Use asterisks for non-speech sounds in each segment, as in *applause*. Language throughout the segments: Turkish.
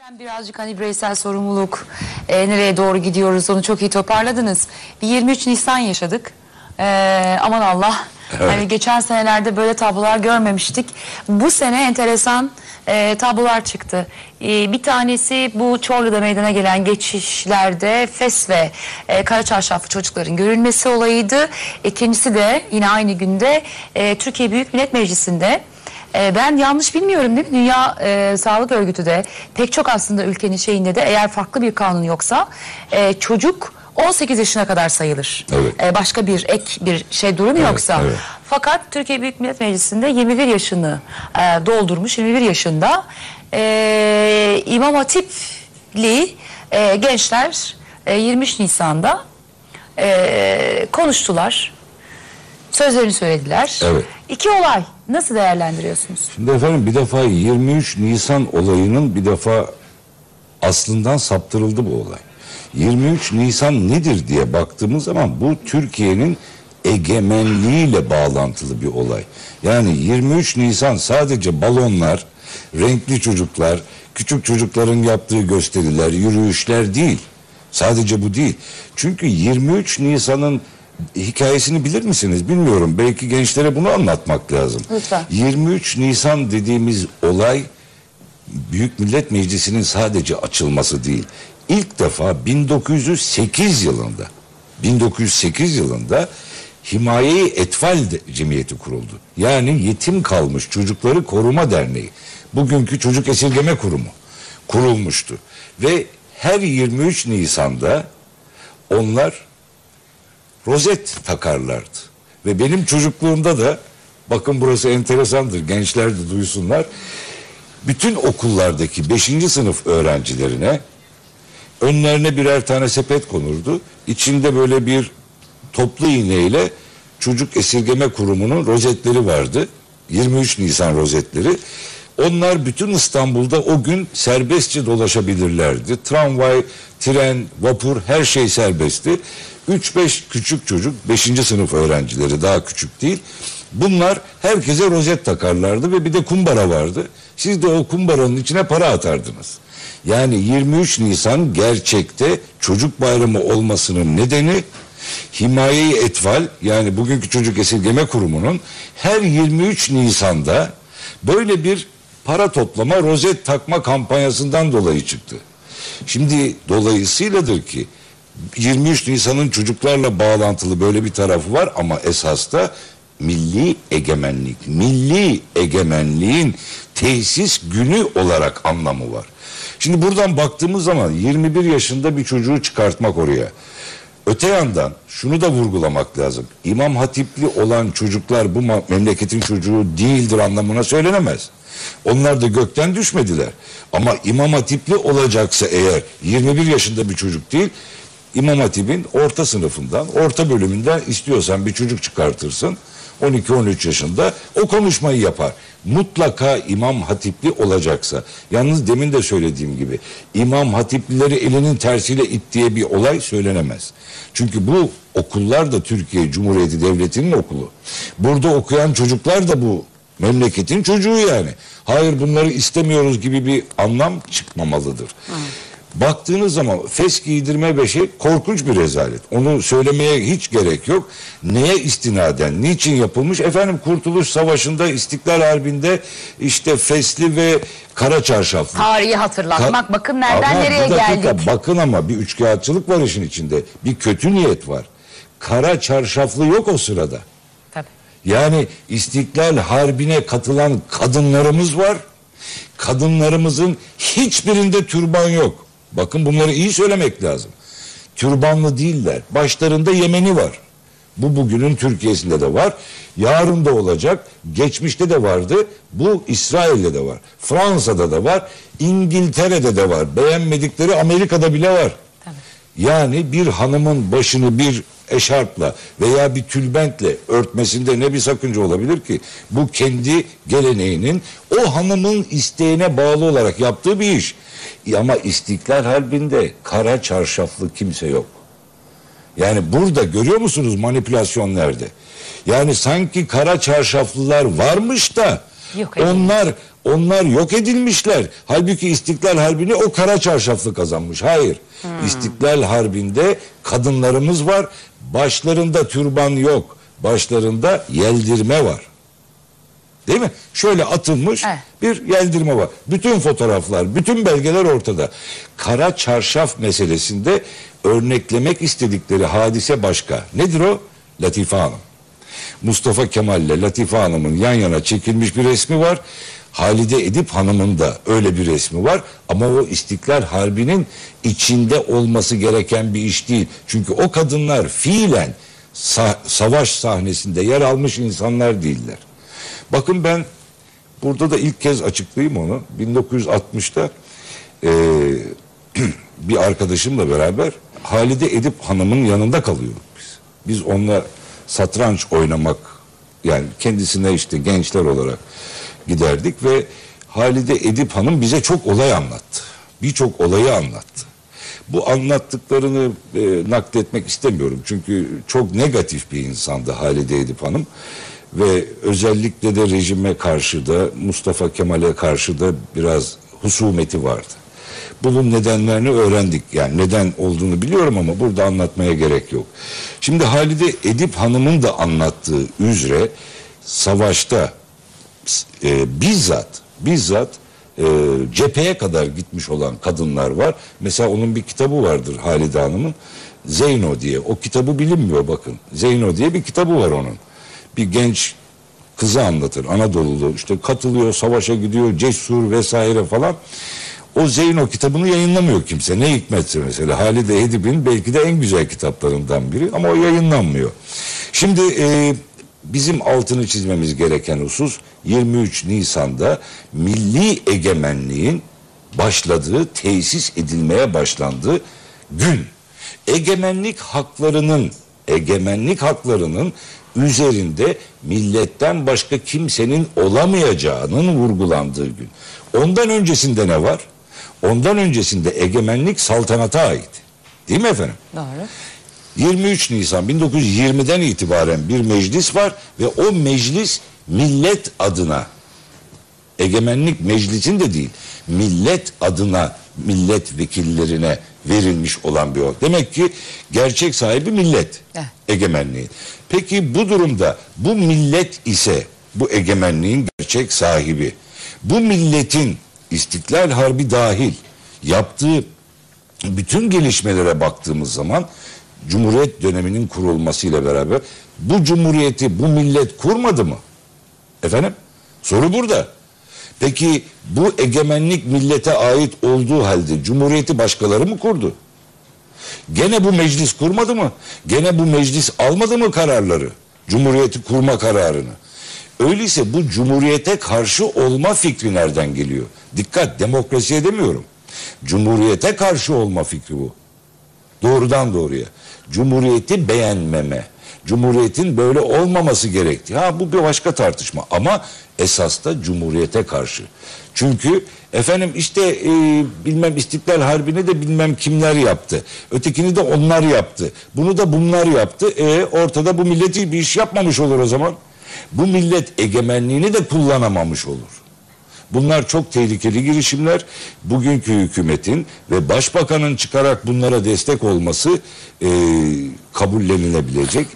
Ben Birazcık hani bireysel sorumluluk, e, nereye doğru gidiyoruz onu çok iyi toparladınız. Bir 23 Nisan yaşadık. E, aman Allah. Hani geçen senelerde böyle tablolar görmemiştik. Bu sene enteresan e, tablolar çıktı. E, bir tanesi bu Çorlu'da meydana gelen geçişlerde FES ve e, kara çarşaflı çocukların görülmesi olayıydı. İkincisi de yine aynı günde e, Türkiye Büyük Millet Meclisi'nde e, ben yanlış bilmiyorum değil mi? Dünya e, Sağlık Örgütü de pek çok aslında ülkenin şeyinde de eğer farklı bir kanun yoksa e, çocuk 18 yaşına kadar sayılır. Evet. E, başka bir ek bir şey durum yoksa. evet. Fakat Türkiye Büyük Millet Meclisi'nde 21 yaşını e, doldurmuş 21 yaşında e, İmam Hatipli e, gençler e, 23 Nisan'da e, konuştular. Sözlerini söylediler. Evet. İki olay nasıl değerlendiriyorsunuz? Şimdi efendim bir defa 23 Nisan olayının bir defa aslından saptırıldı bu olay. 23 Nisan nedir diye baktığımız zaman bu Türkiye'nin egemenliğiyle bağlantılı bir olay. Yani 23 Nisan sadece balonlar, renkli çocuklar, küçük çocukların yaptığı gösteriler, yürüyüşler değil. Sadece bu değil. Çünkü 23 Nisan'ın hikayesini bilir misiniz bilmiyorum. Belki gençlere bunu anlatmak lazım. Lütfen. 23 Nisan dediğimiz olay Büyük Millet Meclisi'nin sadece açılması değil. İlk defa 1908 yılında 1908 yılında Himaye-i Etfal Cemiyeti kuruldu. Yani yetim kalmış çocukları koruma derneği. Bugünkü çocuk esirgeme kurumu kurulmuştu. Ve her 23 Nisan'da onlar rozet takarlardı. Ve benim çocukluğumda da bakın burası enteresandır gençler de duysunlar. Bütün okullardaki 5. sınıf öğrencilerine önlerine birer tane sepet konurdu. İçinde böyle bir toplu iğneyle çocuk esirgeme kurumunun rozetleri vardı. 23 Nisan rozetleri. Onlar bütün İstanbul'da o gün serbestçe dolaşabilirlerdi. Tramvay, tren, vapur her şey serbestti. 3-5 küçük çocuk 5. sınıf öğrencileri daha küçük değil. Bunlar herkese rozet takarlardı ve bir de kumbara vardı. Siz de o kumbaranın içine para atardınız. Yani 23 Nisan gerçekte çocuk bayramı olmasının nedeni Himaye-i Etfal yani bugünkü çocuk esirgeme kurumunun her 23 Nisan'da böyle bir para toplama rozet takma kampanyasından dolayı çıktı. Şimdi dolayısıyladır ki 23 Nisan'ın çocuklarla bağlantılı böyle bir tarafı var ama esas da milli egemenlik, milli egemenliğin tesis günü olarak anlamı var. Şimdi buradan baktığımız zaman 21 yaşında bir çocuğu çıkartmak oraya. Öte yandan şunu da vurgulamak lazım. İmam Hatipli olan çocuklar bu memleketin çocuğu değildir anlamına söylenemez. Onlar da gökten düşmediler. Ama İmam Hatipli olacaksa eğer 21 yaşında bir çocuk değil, İmam Hatip'in orta sınıfından, orta bölümünden istiyorsan bir çocuk çıkartırsın. 12-13 yaşında o konuşmayı yapar. Mutlaka İmam Hatipli olacaksa. Yalnız demin de söylediğim gibi İmam Hatiplileri elinin tersiyle it diye bir olay söylenemez. Çünkü bu okullar da Türkiye Cumhuriyeti Devleti'nin okulu. Burada okuyan çocuklar da bu memleketin çocuğu yani. Hayır bunları istemiyoruz gibi bir anlam çıkmamalıdır. Baktığınız zaman fes giydirme şey korkunç bir rezalet. Onu söylemeye hiç gerek yok. Neye istinaden, niçin yapılmış? Efendim Kurtuluş Savaşı'nda, İstiklal Harbi'nde işte fesli ve kara çarşaflı. Tarihi hatırlatmak. Ka- bakın nereden Ama nereye dakika, geldik. Bakın ama bir üçkağıtçılık var işin içinde. Bir kötü niyet var. Kara çarşaflı yok o sırada. Tabii. Yani İstiklal Harbi'ne katılan kadınlarımız var. Kadınlarımızın hiçbirinde türban yok. Bakın bunları iyi söylemek lazım. Türbanlı değiller. Başlarında Yemeni var. Bu bugünün Türkiye'sinde de var. Yarın da olacak. Geçmişte de vardı. Bu İsrail'de de var. Fransa'da da var. İngiltere'de de var. Beğenmedikleri Amerika'da bile var. Yani bir hanımın başını bir eşarpla veya bir tülbentle örtmesinde ne bir sakınca olabilir ki? Bu kendi geleneğinin o hanımın isteğine bağlı olarak yaptığı bir iş. Ama İstiklal Harbi'nde kara çarşaflı kimse yok. Yani burada görüyor musunuz manipülasyon nerede? Yani sanki kara çarşaflılar varmış da Yok, onlar Onlar yok edilmişler. Halbuki İstiklal Harbi'ni o kara çarşaflı kazanmış. Hayır. İstiklal Harbi'nde kadınlarımız var. Başlarında türban yok. Başlarında yeldirme var. Değil mi? Şöyle atılmış Evet. bir yeldirme var. Bütün fotoğraflar, bütün belgeler ortada. Kara çarşaf meselesinde örneklemek istedikleri hadise başka. Nedir o? Latife Hanım. Mustafa Kemal ile Latife Hanım'ın yan yana çekilmiş bir resmi var. Halide Edip Hanım'ın da öyle bir resmi var. Ama o İstiklal Harbi'nin içinde olması gereken bir iş değil. Çünkü o kadınlar fiilen sa- savaş sahnesinde yer almış insanlar değiller. Bakın ben burada da ilk kez açıklayayım onu. 1960'ta eee, *clears throat* bir arkadaşımla beraber Halide Edip Hanım'ın yanında kalıyorduk biz. Biz onunla satranç oynamak yani kendisine işte gençler olarak giderdik ve Halide Edip Hanım bize çok olay anlattı. Birçok olayı anlattı. Bu anlattıklarını e, nakletmek istemiyorum. Çünkü çok negatif bir insandı Halide Edip Hanım. Ve özellikle de rejime karşı da Mustafa Kemal'e karşı da biraz husumeti vardı. Bunun nedenlerini öğrendik. Yani neden olduğunu biliyorum ama burada anlatmaya gerek yok. Şimdi Halide Edip Hanım'ın da anlattığı üzere savaşta e, bizzat bizzat e, cepheye kadar gitmiş olan kadınlar var. Mesela onun bir kitabı vardır Halide Hanım'ın. Zeyno diye. O kitabı bilinmiyor bakın. Zeyno diye bir kitabı var onun. Bir genç kızı anlatır. Anadolu'da işte katılıyor, savaşa gidiyor, cesur vesaire falan. O Zeyno kitabını yayınlamıyor kimse. Ne hikmetse mesela. Halide Edip'in belki de en güzel kitaplarından biri ama o yayınlanmıyor. Şimdi e, bizim altını çizmemiz gereken husus 23 Nisan'da milli egemenliğin başladığı, tesis edilmeye başlandığı gün. Egemenlik haklarının egemenlik haklarının üzerinde milletten başka kimsenin olamayacağının vurgulandığı gün. Ondan öncesinde ne var? Ondan öncesinde egemenlik saltanata ait. Değil mi efendim? Doğru. 23 Nisan 1920'den itibaren bir meclis var ve o meclis millet adına egemenlik meclisin de değil millet adına milletvekillerine verilmiş olan bir o. Demek ki gerçek sahibi millet Evet. egemenliği. Peki bu durumda bu millet ise bu egemenliğin gerçek sahibi. Bu milletin İstiklal Harbi dahil yaptığı bütün gelişmelere baktığımız zaman Cumhuriyet döneminin kurulmasıyla beraber bu cumhuriyeti bu millet kurmadı mı? Efendim? Soru burada. Peki bu egemenlik millete ait olduğu halde cumhuriyeti başkaları mı kurdu? Gene bu meclis kurmadı mı? Gene bu meclis almadı mı kararları? Cumhuriyeti kurma kararını. Öyleyse bu cumhuriyete karşı olma fikri nereden geliyor? Dikkat demokrasiye demiyorum. Cumhuriyete karşı olma fikri bu. Doğrudan doğruya. Cumhuriyeti beğenmeme. Cumhuriyetin böyle olmaması gerektiği. Ha bu bir başka tartışma ama esas da cumhuriyete karşı. Çünkü efendim işte e, bilmem İstiklal Harbi'ni de bilmem kimler yaptı. Ötekini de onlar yaptı. Bunu da bunlar yaptı. E, ortada bu milleti bir iş yapmamış olur o zaman. Bu millet egemenliğini de kullanamamış olur. Bunlar çok tehlikeli girişimler. Bugünkü hükümetin ve başbakanın çıkarak bunlara destek olması e, kabullenilebilecek,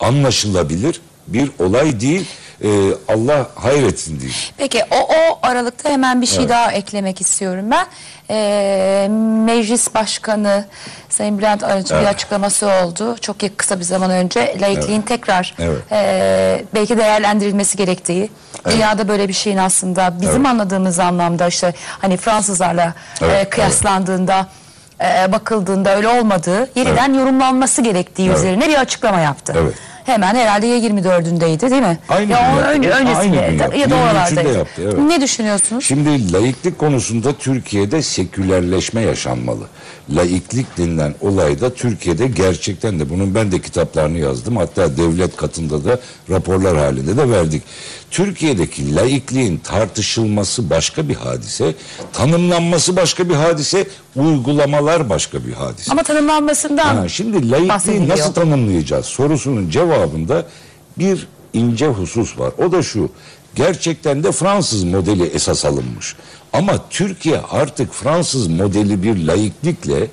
anlaşılabilir bir olay değil. E, Allah hayretsin değil. Peki o, o aralıkta hemen bir şey daha eklemek istiyorum ben. Ee, Meclis Başkanı Sayın Bülent bir Evet. açıklaması oldu. Çok kısa bir zaman önce laikliğin tekrar Evet. e, belki değerlendirilmesi gerektiği. Dünyada böyle bir şeyin aslında bizim Evet. anladığımız anlamda işte hani Fransızlarla Evet, e, kıyaslandığında e, bakıldığında öyle olmadığı yeniden yorumlanması gerektiği Evet. üzerine bir açıklama yaptı. Evet. Hemen herhalde ya 24'ündeydi değil mi? Aynı ya gün o yaptı. Aynı öncesinde gün yaptı. ya da 23'ünde oralardaydı. yaptı, evet. Ne düşünüyorsunuz? Şimdi laiklik konusunda Türkiye'de sekülerleşme yaşanmalı. Laiklik denilen olayda Türkiye'de gerçekten de bunun ben de kitaplarını yazdım. Hatta devlet katında da raporlar halinde de verdik. Türkiye'deki laikliğin tartışılması başka bir hadise, tanımlanması başka bir hadise, uygulamalar başka bir hadise. Ama tanımlanmasından Ha, şimdi laikliği nasıl tanımlayacağız sorusunun cevabında bir ince husus var. O da şu. gerçekten de Fransız modeli esas alınmış. Ama Türkiye artık Fransız modeli bir laiklikle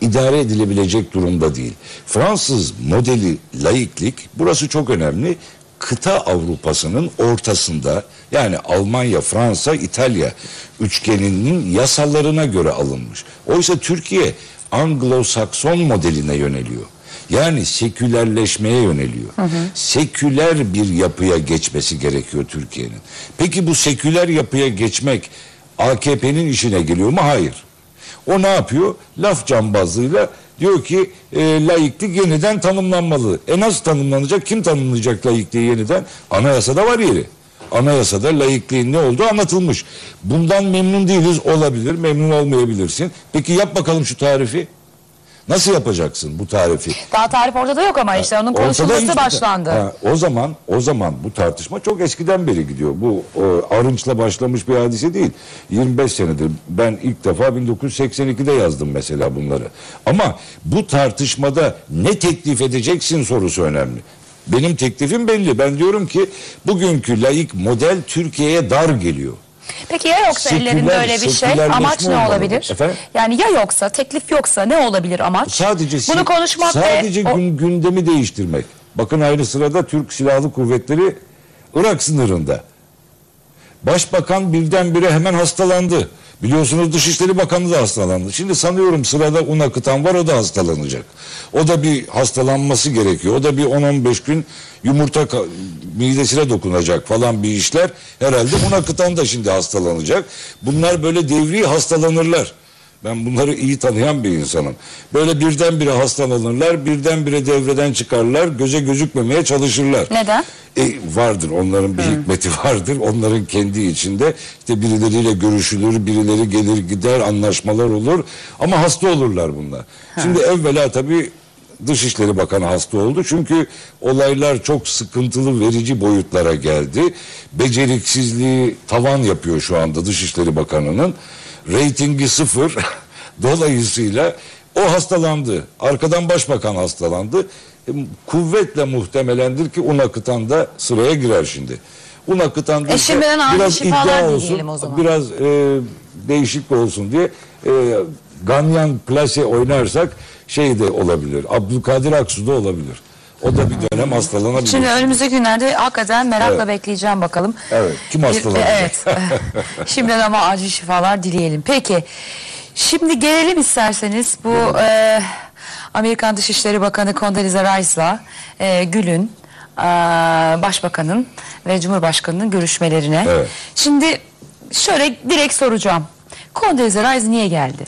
idare edilebilecek durumda değil. Fransız modeli laiklik burası çok önemli. Kıta Avrupa'sının ortasında yani Almanya, Fransa, İtalya üçgeninin yasalarına göre alınmış. Oysa Türkiye Anglo-Sakson modeline yöneliyor. Yani sekülerleşmeye yöneliyor. Seküler bir yapıya geçmesi gerekiyor Türkiye'nin. Peki bu seküler yapıya geçmek AKP'nin işine geliyor mu? Hayır. O ne yapıyor? Laf cambazlığıyla diyor ki e, laiklik yeniden tanımlanmalı. E nasıl tanımlanacak? Kim tanımlayacak laikliği yeniden? Anayasada var yeri. Anayasada laikliğin ne olduğu anlatılmış. Bundan memnun değiliz olabilir, memnun olmayabilirsin. Peki yap bakalım şu tarifi. Nasıl yapacaksın bu tarifi? Daha tarif ortada yok ama işte onun konuşulması başlandı. Ha, o zaman o zaman bu tartışma çok eskiden beri gidiyor. Bu o, arınçla başlamış bir hadise değil. 25 senedir ben ilk defa 1982'de yazdım mesela bunları. Ama bu tartışmada ne teklif edeceksin sorusu önemli. Benim teklifim belli. Ben diyorum ki bugünkü laik model Türkiye'ye dar geliyor. Peki ya yoksa Seküler- ellerinde öyle bir şey sekülerleşme amaç ne olmalı. olabilir? Efendim? Yani ya yoksa teklif yoksa ne olabilir amaç? Sadece Bunu si- konuşmak sadece ve o- gün, gündemi değiştirmek. Bakın aynı sırada Türk Silahlı Kuvvetleri Irak sınırında. Başbakan birdenbire hemen hastalandı. Biliyorsunuz Dışişleri Bakanı da hastalandı. Şimdi sanıyorum sırada un akıtan var o da hastalanacak. O da bir hastalanması gerekiyor. O da bir 10-15 gün yumurta midesine dokunacak falan bir işler. Herhalde un akıtan da şimdi hastalanacak. Bunlar böyle devri hastalanırlar. Ben bunları iyi tanıyan bir insanım. Böyle birdenbire hastalanırlar, birdenbire devreden çıkarlar, göze gözükmemeye çalışırlar. Neden? E, vardır onların bir hikmeti *laughs* vardır. Onların kendi içinde işte birileriyle görüşülür, birileri gelir gider, anlaşmalar olur. Ama hasta olurlar bunlar. Şimdi evvela tabii Dışişleri Bakanı hasta oldu. Çünkü olaylar çok sıkıntılı, verici boyutlara geldi. Beceriksizliği tavan yapıyor şu anda Dışişleri Bakanı'nın. Reytingi sıfır. *laughs* Dolayısıyla o hastalandı. Arkadan başbakan hastalandı. E, Kuvvetle muhtemelendir ki un akıtan da sıraya girer şimdi. Un akıtan da E, şimdiden biraz iddia olsun, o zaman. biraz e, değişik olsun diye e, Ganyan Plase oynarsak şey de olabilir. Abdülkadir Aksu da olabilir. O da bir dönem hastalanabilir. Şimdi önümüzdeki günlerde hakikaten merakla Evet. bekleyeceğim bakalım. Evet, kim Bir- hastalanacak? Evet. *laughs* Şimdiden ama acil şifalar dileyelim. Peki. Şimdi gelelim isterseniz bu e, Amerikan Dışişleri Bakanı Condoleezza Rice'la e, Gül'ün e, Başbakanın ve Cumhurbaşkanı'nın görüşmelerine. Evet. Şimdi şöyle direkt soracağım. Condoleezza Rice niye geldi?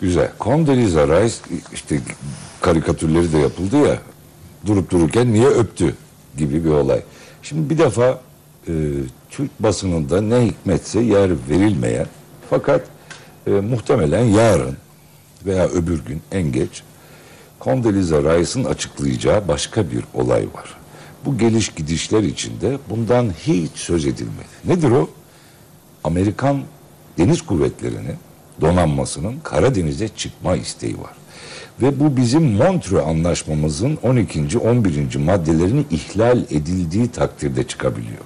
Güzel. Condoleezza Rice işte karikatürleri de yapıldı ya durup dururken niye öptü gibi bir olay. Şimdi bir defa e, Türk basınında ne hikmetse yer verilmeyen fakat e, muhtemelen yarın veya öbür gün en geç Condoleezza Rice'ın açıklayacağı başka bir olay var. Bu geliş gidişler içinde bundan hiç söz edilmedi. Nedir o? Amerikan Deniz Kuvvetleri'nin donanmasının Karadeniz'e çıkma isteği var. Ve bu bizim Montreux Anlaşmamızın 12. 11. maddelerinin ihlal edildiği takdirde çıkabiliyor.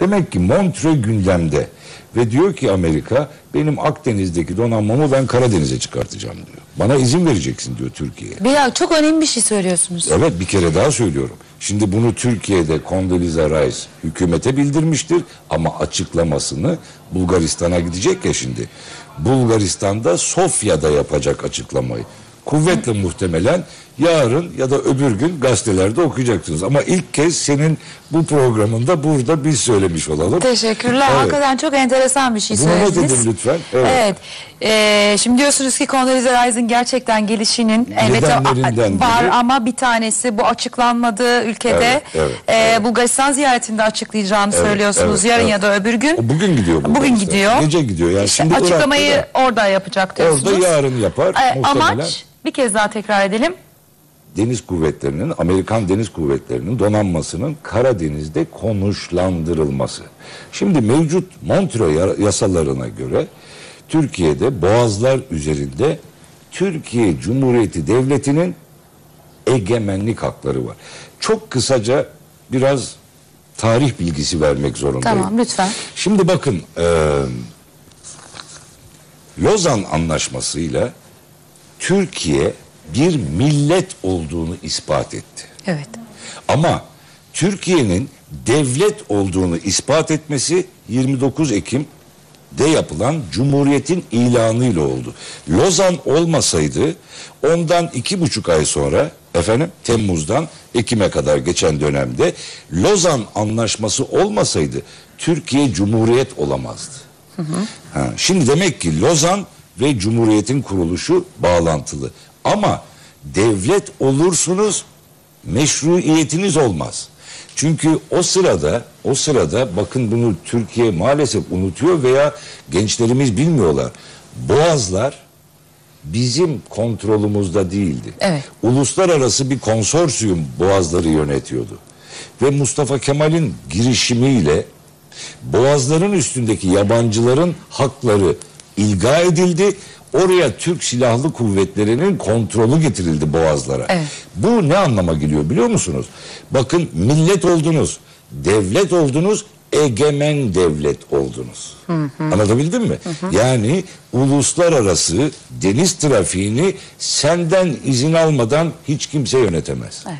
Demek ki Montreux gündemde ve diyor ki Amerika benim Akdeniz'deki donanmamı ben Karadeniz'e çıkartacağım diyor. Bana izin vereceksin diyor Türkiye'ye. Bir çok önemli bir şey söylüyorsunuz. Evet bir kere daha söylüyorum. Şimdi bunu Türkiye'de Condoleezza Rice hükümete bildirmiştir ama açıklamasını Bulgaristan'a gidecek ya şimdi. Bulgaristan'da Sofya'da yapacak açıklamayı. Kuvvetle muhtemelen yarın ya da öbür gün gazetelerde okuyacaksınız. Ama ilk kez senin bu programında burada biz söylemiş olalım. Teşekkürler. Evet. Hakikaten çok enteresan bir şey Bunu söylediniz. edin lütfen. Evet. Evet. Ee, şimdi diyorsunuz ki Condoleezza Rice'ın gerçekten gelişinin Nedenlerinden var biri- ama bir tanesi bu açıklanmadığı ülkede Evet, evet, e, Bulgaristan ziyaretinde açıklayacağını Evet, söylüyorsunuz evet, yarın evet. ya da öbür gün. O bugün gidiyor Bugün Bulgaristan. gidiyor. Gece gidiyor. Yani İşte şimdi açıklamayı Irak'ta da- orada yapacak diyorsunuz. Orada yarın yapar. Ee, amaç bir kez daha tekrar edelim. Deniz Kuvvetleri'nin, Amerikan Deniz Kuvvetleri'nin donanmasının Karadeniz'de konuşlandırılması. Şimdi mevcut Montreux ya- yasalarına göre Türkiye'de boğazlar üzerinde Türkiye Cumhuriyeti Devleti'nin egemenlik hakları var. Çok kısaca biraz tarih bilgisi vermek zorundayım. Tamam lütfen. Şimdi bakın e, Lozan Anlaşması'yla Türkiye bir millet olduğunu ispat etti. Evet. Ama Türkiye'nin devlet olduğunu ispat etmesi 29 Ekim'de yapılan Cumhuriyet'in ilanıyla oldu. Lozan olmasaydı ondan iki buçuk ay sonra efendim Temmuz'dan Ekim'e kadar geçen dönemde Lozan Anlaşması olmasaydı Türkiye Cumhuriyet olamazdı. Ha, şimdi demek ki Lozan ve Cumhuriyet'in kuruluşu bağlantılı. Ama devlet olursunuz meşruiyetiniz olmaz. Çünkü o sırada o sırada bakın bunu Türkiye maalesef unutuyor veya gençlerimiz bilmiyorlar. Boğazlar bizim kontrolümüzde değildi. Evet. Uluslararası bir konsorsiyum boğazları yönetiyordu. Ve Mustafa Kemal'in girişimiyle boğazların üstündeki yabancıların hakları ilga edildi. Oraya Türk Silahlı Kuvvetleri'nin kontrolü getirildi boğazlara. Evet. Bu ne anlama geliyor biliyor musunuz? Bakın millet oldunuz, devlet oldunuz, egemen devlet oldunuz. Anlatabildim mi? Yani uluslararası deniz trafiğini senden izin almadan hiç kimse yönetemez. Evet.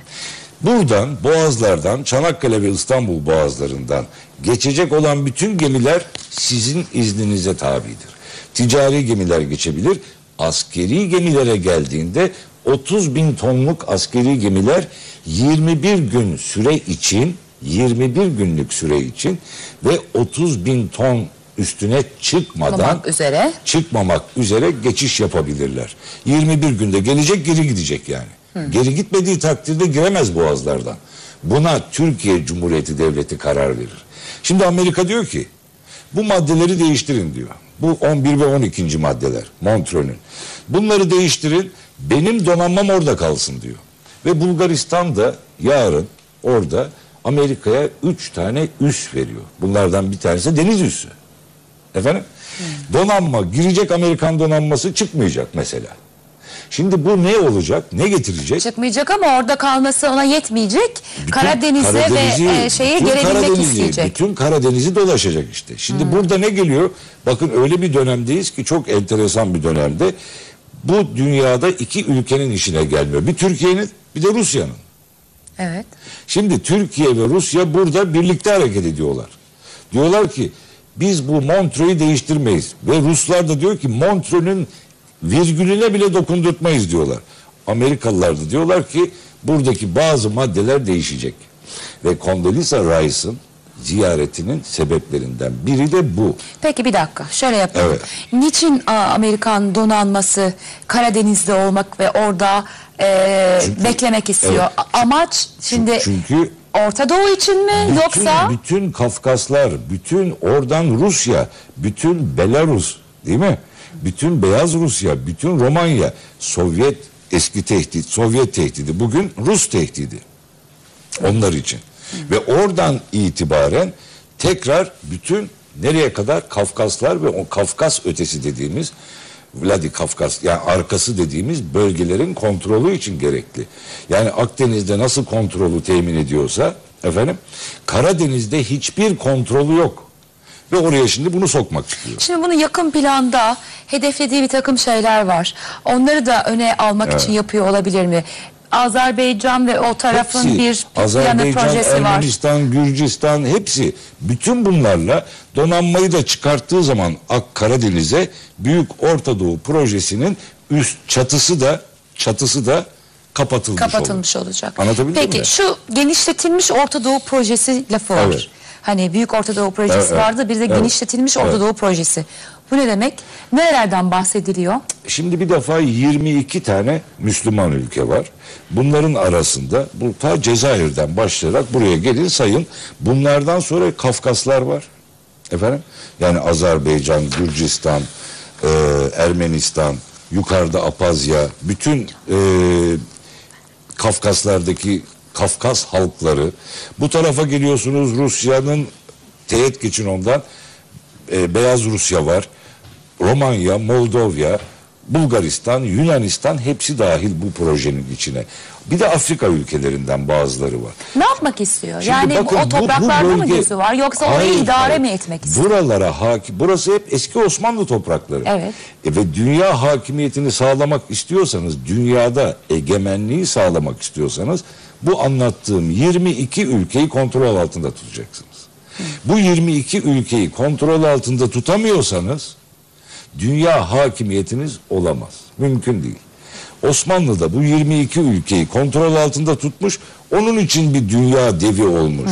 Buradan boğazlardan Çanakkale ve İstanbul boğazlarından geçecek olan bütün gemiler sizin izninize tabidir. Ticari gemiler geçebilir. Askeri gemilere geldiğinde 30 bin tonluk askeri gemiler 21 gün süre için 21 günlük süre için ve 30 bin ton üstüne çıkmadan Olmak üzere. çıkmamak üzere geçiş yapabilirler. 21 günde gelecek geri gidecek yani. Geri gitmediği takdirde giremez boğazlardan. Buna Türkiye Cumhuriyeti Devleti karar verir. Şimdi Amerika diyor ki bu maddeleri değiştirin diyor. Bu 11 ve 12. maddeler Montreux'ün. Bunları değiştirin benim donanmam orada kalsın diyor. Ve Bulgaristan da yarın orada Amerika'ya 3 tane üs veriyor. Bunlardan bir tanesi deniz üssü. Efendim? Donanma girecek Amerikan donanması çıkmayacak mesela. Şimdi bu ne olacak? Ne getirecek? Çıkmayacak ama orada kalması ona yetmeyecek. Karadeniz'e Karadeniz'i, ve e, şeye bütün gelebilmek Karadeniz'i, isteyecek. Bütün Karadeniz'i dolaşacak işte. Şimdi Hmm. burada ne geliyor? Bakın öyle bir dönemdeyiz ki çok enteresan bir dönemde. Bu dünyada iki ülkenin işine gelmiyor. Bir Türkiye'nin bir de Rusya'nın. Evet. Şimdi Türkiye ve Rusya burada birlikte hareket ediyorlar. Diyorlar ki biz bu Montreux'u değiştirmeyiz. Ve Ruslar da diyor ki Montreux'un virgülüne bile dokundurtmayız diyorlar. Amerikalılar da diyorlar ki buradaki bazı maddeler değişecek. Ve Condoleezza Rice'ın ziyaretinin sebeplerinden biri de bu. Peki bir dakika şöyle yapalım. Evet. Niçin Amerikan donanması Karadeniz'de olmak ve orada e, Çünkü- beklemek istiyor? Evet. Amaç şimdi Çünkü Orta Doğu için mi bütün, yoksa bütün Kafkaslar, bütün oradan Rusya, bütün Belarus değil mi? Bütün Beyaz Rusya, bütün Romanya, Sovyet eski tehdit, Sovyet tehdidi, bugün Rus tehdidi. Onlar için. Ve oradan itibaren tekrar bütün nereye kadar Kafkaslar ve o Kafkas ötesi dediğimiz Vladikavkaz yani arkası dediğimiz bölgelerin kontrolü için gerekli. Yani Akdeniz'de nasıl kontrolü temin ediyorsa efendim Karadeniz'de hiçbir kontrolü yok. Ve oraya şimdi bunu sokmak çıkıyor. Şimdi bunu yakın planda hedeflediği bir takım şeyler var. Onları da öne almak için yapıyor olabilir mi? Azerbaycan ve o tarafın Hepsi, bir planı Azerbaycan, projesi var. Ermenistan, Gürcistan hepsi bütün bunlarla donanmayı da çıkarttığı zaman Ak Karadeniz'e Büyük Orta Doğu projesinin üst çatısı da çatısı da kapatılmış, kapatılmış olur. olacak. Anlatabildim Peki mi? şu genişletilmiş Orta Doğu projesi lafı var. Evet. Hani Büyük Orta Doğu projesi Evet, vardı bir de Evet. genişletilmiş Orta Evet. Doğu projesi. Bu ne demek? Nerelerden bahsediliyor? Şimdi bir defa 22 tane Müslüman ülke var. Bunların arasında bu ta Cezayir'den başlayarak buraya gelin sayın. Bunlardan sonra Kafkaslar var. Efendim? Yani Azerbaycan, Gürcistan, e, Ermenistan, yukarıda Apazya, bütün e, Kafkaslardaki Kafkas halkları. Bu tarafa geliyorsunuz Rusya'nın teğet geçin ondan e, Beyaz Rusya var. Romanya, Moldova, Bulgaristan, Yunanistan hepsi dahil bu projenin içine. Bir de Afrika ülkelerinden bazıları var. Ne yapmak istiyor? Şimdi yani bakın o bu- bu topraklarda mı bölge- gözü var yoksa orayı Hayır, idare hayır. mi etmek istiyor? Buralara hakim, burası hep eski Osmanlı toprakları. Evet. E ve dünya hakimiyetini sağlamak istiyorsanız, dünyada egemenliği sağlamak istiyorsanız bu anlattığım 22 ülkeyi kontrol altında tutacaksınız. Bu 22 ülkeyi kontrol altında tutamıyorsanız dünya hakimiyetiniz olamaz. Mümkün değil. Osmanlı da bu 22 ülkeyi kontrol altında tutmuş. Onun için bir dünya devi olmuş.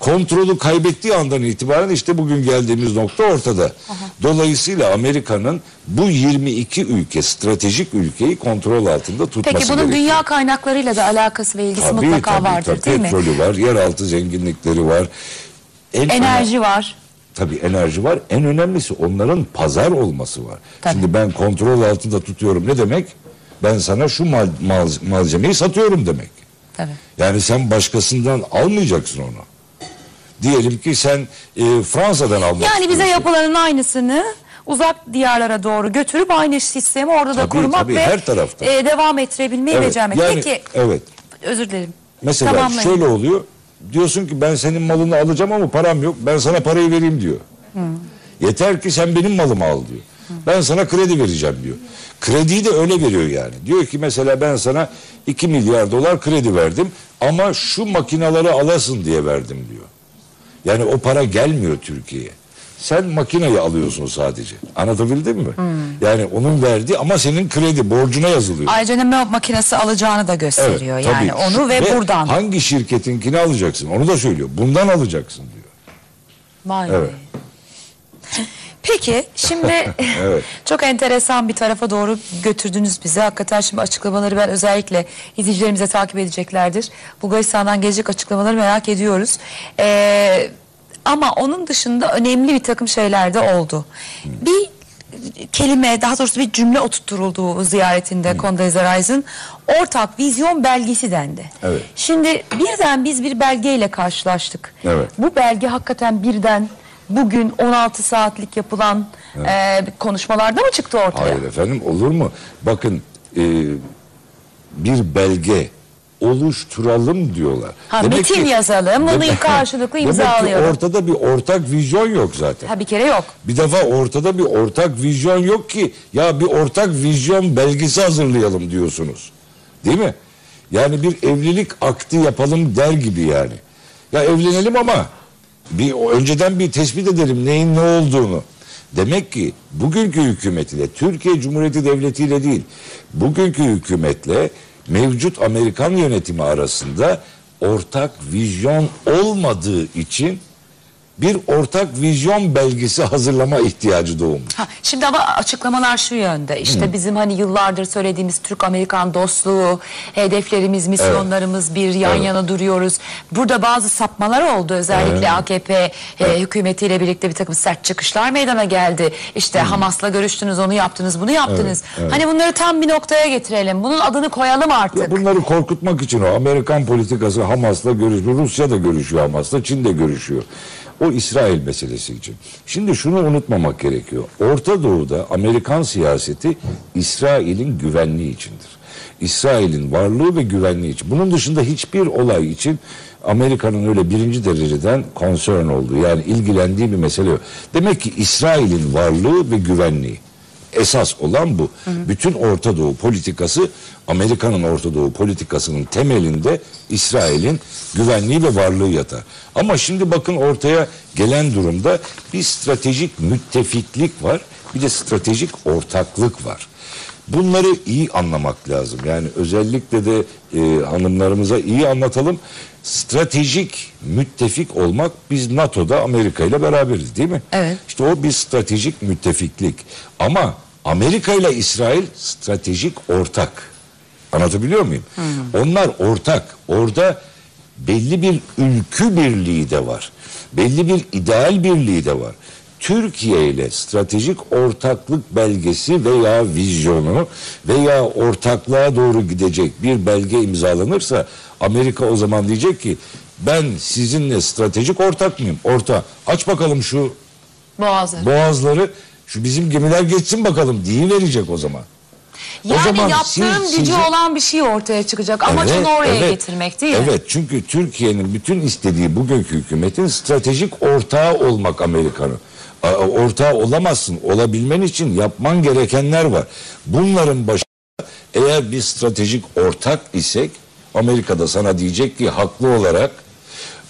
Kontrolü kaybettiği andan itibaren işte bugün geldiğimiz nokta ortada. Dolayısıyla Amerika'nın bu 22 ülke, stratejik ülkeyi kontrol altında tutması Peki bunun gerekiyor. dünya kaynaklarıyla da alakası ve ilgisi Tabii, mutlaka tabii, vardır tabii. değil mi? Petrolü var, yeraltı zenginlikleri var. En Enerji var. Tabii enerji var. En önemlisi onların pazar olması var. Tabii. Şimdi ben kontrol altında tutuyorum ne demek? Ben sana şu mal, mal- malzemeyi satıyorum demek. Tabii. Yani sen başkasından almayacaksın onu. Diyelim ki sen e, Fransa'dan almak Yani bize yapılanın aynısını uzak diyarlara doğru götürüp aynı sistemi orada da Tabii, kurmak tabii, ve her tarafta. e, devam ettirebilmeyi Evet, becermek. yani- Peki Evet. özür dilerim. Mesela Tamamlayın. şöyle oluyor. Diyorsun ki ben senin malını alacağım ama param yok. Ben sana parayı vereyim diyor. Yeter ki sen benim malımı al diyor. Ben sana kredi vereceğim diyor. Krediyi de öyle veriyor yani. Diyor ki mesela ben sana 2 milyar dolar kredi verdim ama şu makinaları alasın diye verdim diyor. Yani o para gelmiyor Türkiye'ye. Sen makineyi alıyorsun sadece. Anlatabildim mi? Yani onun verdiği ama senin kredi borcuna yazılıyor. Ayrıca ne makinesi alacağını da gösteriyor Evet, yani tabii. onu ve, buradan. Hangi şirketinkini alacaksın onu da söylüyor. Bundan alacaksın diyor. Vay Evet. Peki şimdi Evet. *laughs* *laughs* çok enteresan bir tarafa doğru götürdünüz bizi. Hakikaten şimdi açıklamaları ben özellikle izleyicilerimize takip edeceklerdir. Bulgaristan'dan gelecek açıklamaları merak ediyoruz. Ee, ama onun dışında önemli bir takım şeyler de oldu. Bir kelime daha doğrusu bir cümle oturtturuldu o ziyaretinde Condoleezza Rice'ın ortak vizyon belgesi dendi. Evet. Şimdi birden biz bir belgeyle karşılaştık. Evet. Bu belge hakikaten birden bugün 16 saatlik yapılan e, konuşmalarda mı çıktı ortaya? Hayır efendim olur mu? Bakın e, bir belge oluşturalım diyorlar. Ha, metin yazalım, bunu Demek- karşılıklı *laughs* Demek imzalayalım. ki ortada bir ortak vizyon yok zaten. Ha bir kere yok. Bir defa ortada bir ortak vizyon yok ki ya bir ortak vizyon belgesi hazırlayalım diyorsunuz. Değil mi? Yani bir evlilik akti yapalım der gibi yani. Ya evlenelim ama bir önceden bir tespit edelim neyin ne olduğunu. Demek ki bugünkü hükümetiyle Türkiye Cumhuriyeti Devleti ile değil bugünkü hükümetle mevcut Amerikan yönetimi arasında ortak vizyon olmadığı için bir ortak vizyon belgesi hazırlama ihtiyacı doğmuş. Ha, şimdi ama açıklamalar şu yönde. İşte bizim hani yıllardır söylediğimiz Türk-Amerikan dostluğu, hedeflerimiz, misyonlarımız bir yan Evet. yana duruyoruz. Burada bazı sapmalar oldu. Özellikle AKP e, hükümetiyle birlikte bir takım sert çıkışlar meydana geldi. İşte Hamas'la görüştünüz, onu yaptınız, bunu yaptınız. evet. Hani bunları tam bir noktaya getirelim. Bunun adını koyalım artık. Ya bunları korkutmak için o Amerikan politikası Hamas'la görüşüyor. Rusya da görüşüyor Hamas'la, Çin de görüşüyor. O İsrail meselesi için. Şimdi şunu unutmamak gerekiyor. Orta Doğu'da Amerikan siyaseti İsrail'in güvenliği içindir. İsrail'in varlığı ve güvenliği için. Bunun dışında hiçbir olay için Amerika'nın öyle birinci dereceden concern olduğu yani ilgilendiği bir mesele yok. Demek ki İsrail'in varlığı ve güvenliği. Esas olan bu. Bütün Orta Doğu politikası Amerika'nın Orta Doğu politikasının temelinde İsrail'in güvenliği ve varlığı yatar. Ama şimdi bakın ortaya gelen durumda bir stratejik müttefiklik var. Bir de stratejik ortaklık var. Bunları iyi anlamak lazım. Yani özellikle de e, hanımlarımıza iyi anlatalım. Stratejik müttefik olmak biz NATO'da Amerika ile beraberiz değil mi? Evet. İşte o bir stratejik müttefiklik. Ama Amerika ile İsrail stratejik ortak. Anlatabiliyor muyum? Onlar ortak. Orada belli bir ülkü birliği de var. Belli bir ideal birliği de var. Türkiye ile stratejik ortaklık belgesi veya vizyonu veya ortaklığa doğru gidecek bir belge imzalanırsa Amerika o zaman diyecek ki ben sizinle stratejik ortak mıyım? Orta. Aç bakalım şu Boğazı. boğazları şu bizim gemiler geçsin bakalım diye verecek o zaman. Yani zaman yaptığım siz- gücü sizi- olan bir şey ortaya çıkacak. Amaç Evet, onu oraya evet. getirmek değil mi? Evet çünkü Türkiye'nin bütün istediği bugünkü hükümetin stratejik ortağı olmak Amerika'nın. Ortağı olamazsın. Olabilmen için yapman gerekenler var. Bunların başında eğer bir stratejik ortak isek Amerika'da sana diyecek ki haklı olarak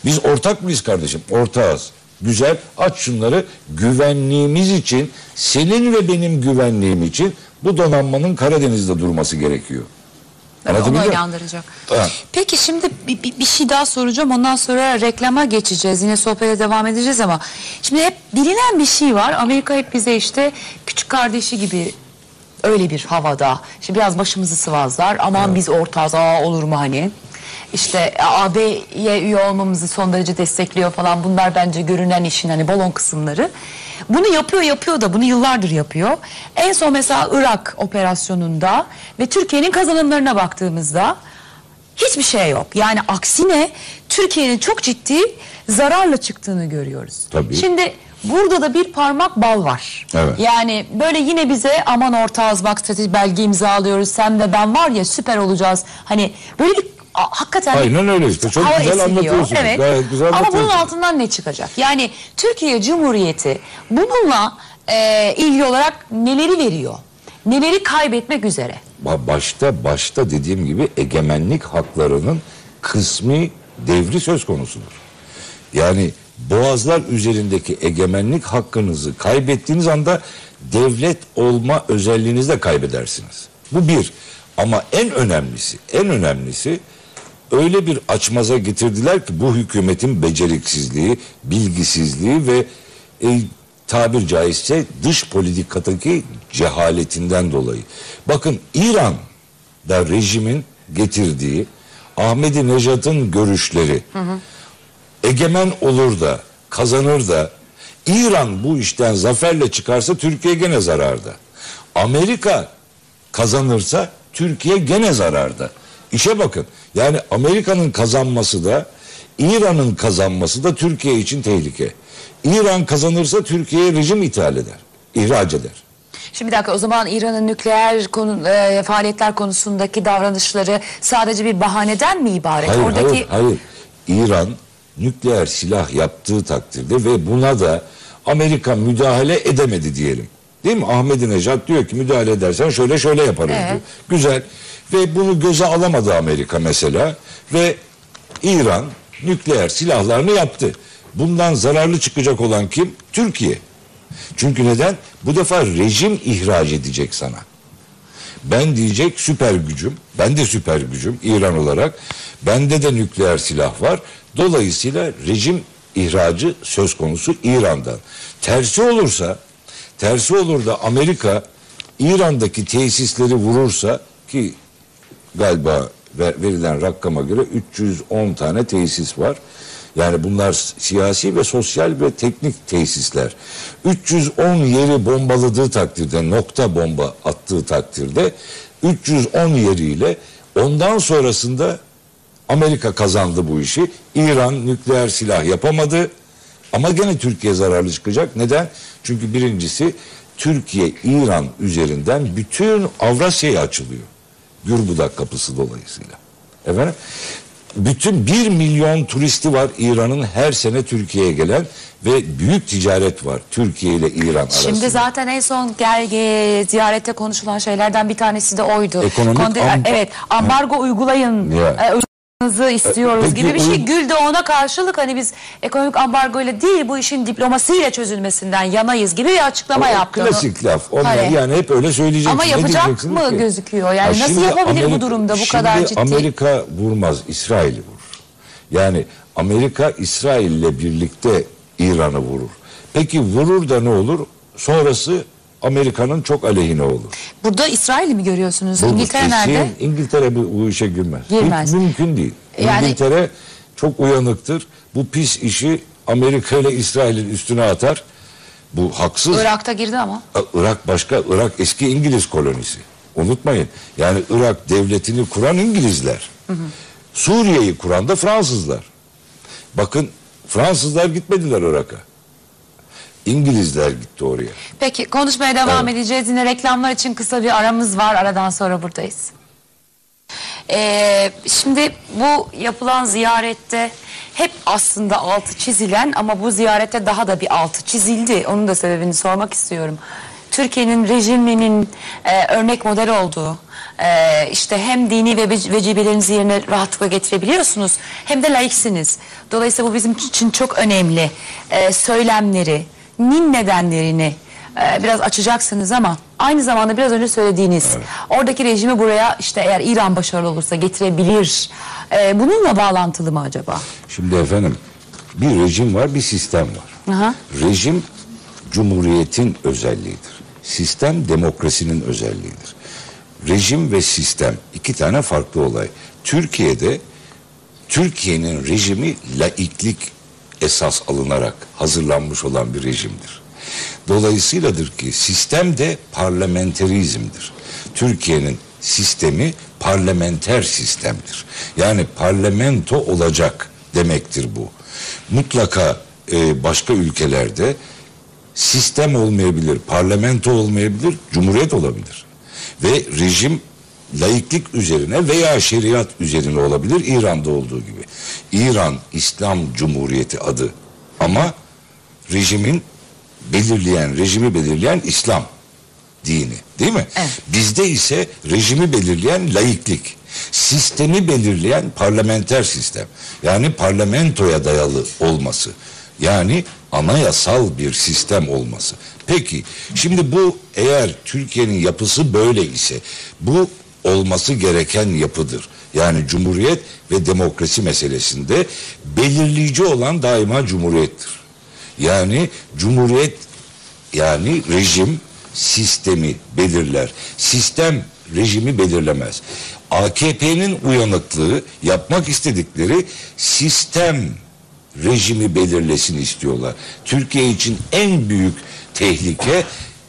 biz ortak mıyız kardeşim? Ortağız. Güzel aç şunları güvenliğimiz için senin ve benim güvenliğim için bu donanmanın Karadeniz'de durması gerekiyor. Evet, Anlatabildim mi? Ha. Peki şimdi bir, bir, bir şey daha soracağım. Ondan sonra reklama geçeceğiz. Yine sohbete devam edeceğiz ama şimdi hep bilinen bir şey var. Amerika hep bize işte küçük kardeşi gibi öyle bir havada. İşte biraz başımızı sıvazlar. Aman biz ortağız. Aa olur mu hani? İşte AB'ye üye olmamızı son derece destekliyor falan. Bunlar bence görünen işin hani balon kısımları. Bunu yapıyor yapıyor da bunu yıllardır yapıyor. En son mesela Irak operasyonunda ve Türkiye'nin kazanımlarına baktığımızda hiçbir şey yok. Yani aksine Türkiye'nin çok ciddi zararla çıktığını görüyoruz. Tabii. Şimdi burada da bir parmak bal var. Evet. Yani böyle yine bize aman ortağız bak strateji belge imzalıyoruz sen ve ben var ya süper olacağız. Hani böyle bir a- hakikaten Aynen öyle işte. Çok hava güzel esiliyor. anlatıyorsunuz. Evet. Gayet güzel Ama bunun altından ne çıkacak? Yani Türkiye Cumhuriyeti bununla e, ilgili olarak neleri veriyor? Neleri kaybetmek üzere? Ba- Başta başta dediğim gibi egemenlik haklarının kısmi devri söz konusudur. Yani boğazlar üzerindeki egemenlik hakkınızı kaybettiğiniz anda devlet olma özelliğinizi de kaybedersiniz. Bu bir. Ama en önemlisi, en önemlisi öyle bir açmaza getirdiler ki bu hükümetin beceriksizliği, bilgisizliği ve e, tabir caizse dış politikadaki cehaletinden dolayı. Bakın İran da rejimin getirdiği Ahmedi Nejat'ın görüşleri egemen olur da kazanır da İran bu işten zaferle çıkarsa Türkiye gene zararda. Amerika kazanırsa Türkiye gene zararda. İşe bakın. Yani Amerika'nın kazanması da İran'ın kazanması da Türkiye için tehlike. İran kazanırsa Türkiye'ye rejim ithal eder, ihraç eder. Şimdi bir dakika o zaman İran'ın nükleer konu, e, faaliyetler konusundaki davranışları sadece bir bahaneden mi ibaret? Hayır, Oradaki hayır, hayır. İran nükleer silah yaptığı takdirde ve buna da Amerika müdahale edemedi diyelim. Değil mi? Ahmadinejad diyor ki müdahale edersen şöyle şöyle yaparız Evet. diyor. Güzel. Ve bunu göze alamadı Amerika mesela. Ve İran nükleer silahlarını yaptı. Bundan zararlı çıkacak olan kim? Türkiye. Çünkü neden? Bu defa rejim ihraç edecek sana. Ben diyecek süper gücüm, ben de süper gücüm İran olarak. Bende de nükleer silah var. Dolayısıyla rejim ihracı söz konusu İran'dan. Tersi olursa, tersi olur da Amerika İran'daki tesisleri vurursa ki galiba ver- verilen rakama göre 310 tane tesis var. Yani bunlar siyasi ve sosyal ve teknik tesisler. 310 yeri bombaladığı takdirde, nokta bomba attığı takdirde 310 yeriyle ondan sonrasında Amerika kazandı bu işi. İran nükleer silah yapamadı. Ama gene Türkiye zararlı çıkacak. Neden? Çünkü birincisi Türkiye İran üzerinden bütün Avrasya'ya açılıyor. Gürbudak kapısı dolayısıyla. Efendim? Bütün bir milyon turisti var İran'ın her sene Türkiye'ye gelen ve büyük ticaret var Türkiye ile İran arasında. Şimdi zaten en son gel, e, ziyarette konuşulan şeylerden bir tanesi de oydu. Ekonomik am- evet, ambargo uygulayın. Ya. e, uygulayınızı istiyoruz Peki gibi bir şey. Gül de ona karşılık hani biz ekonomik ambargo ile değil bu işin diplomasiyle çözülmesinden yanayız gibi bir açıklama O yaptı. Klasik laf. Onlar Hayır. yani hep öyle söyleyeceksin. Ama yapacak mı ki? gözüküyor? Yani Ha nasıl yapabilir bu Amerika- durumda bu kadar ciddi? Amerika vurmaz, İsrail'i vurur. Yani Amerika İsrail'le birlikte İran'ı vurur. Peki vurur da ne olur? Sonrası Amerika'nın çok aleyhine olur. Burada İsrail'i mi görüyorsunuz? Bu İngiltere kesin, nerede? İngiltere bu işe girmez. Girmez. Hiç mümkün değil. Yani- İngiltere çok uyanıktır. Bu pis işi Amerika ile İsrail'in üstüne atar. Bu haksız. Irak'ta girdi ama. Irak başka, Irak eski İngiliz kolonisi. Unutmayın. Yani Irak devletini kuran İngilizler. Suriye'yi kuran da Fransızlar. Bakın Fransızlar gitmediler Irak'a. İngilizler gitti oraya. Peki konuşmaya devam edeceğiz. Yine reklamlar için kısa bir aramız var. Aradan sonra buradayız. Ee, şimdi bu yapılan ziyarette hep aslında altı çizilen ama bu ziyarette daha da bir altı çizildi. Onun da sebebini sormak istiyorum. Türkiye'nin rejiminin e, örnek model olduğu, e, işte hem dini ve vec- vecibelerinizi yerine rahatlıkla getirebiliyorsunuz hem de laiksiniz. Dolayısıyla bu bizim için çok önemli. E, söylemleri, nin nedenlerini e, biraz açacaksınız ama aynı zamanda biraz önce söylediğiniz oradaki rejimi buraya işte eğer İran başarılı olursa getirebilir. E, bununla bağlantılı mı acaba? Şimdi efendim bir rejim var bir sistem var. Aha. Rejim cumhuriyetin özelliğidir. Sistem demokrasinin özelliğidir. Rejim ve sistem iki tane farklı olay. Türkiye'de Türkiye'nin rejimi laiklik esas alınarak hazırlanmış olan bir rejimdir. Dolayısıyladır ki sistem de parlamenterizmdir. Türkiye'nin sistemi parlamenter sistemdir. Yani parlamento olacak demektir bu. Mutlaka e, başka ülkelerde sistem olmayabilir, parlamento olmayabilir, cumhuriyet olabilir. Ve rejim laiklik üzerine veya şeriat üzerine olabilir İran'da olduğu gibi. İran İslam Cumhuriyeti adı ama rejimin belirleyen, rejimi belirleyen İslam dini değil mi? Evet. Bizde ise rejimi belirleyen laiklik. Sistemi belirleyen parlamenter sistem. Yani parlamentoya dayalı olması. Yani anayasal bir sistem olması. Peki şimdi bu eğer Türkiye'nin yapısı böyle ise bu olması gereken yapıdır. Yani cumhuriyet ve demokrasi meselesinde belirleyici olan daima cumhuriyettir. Yani cumhuriyet yani rejim sistemi belirler. Sistem rejimi belirlemez. AKP'nin uyanıklığı yapmak istedikleri sistem rejimi belirlesin istiyorlar. Türkiye için en büyük tehlike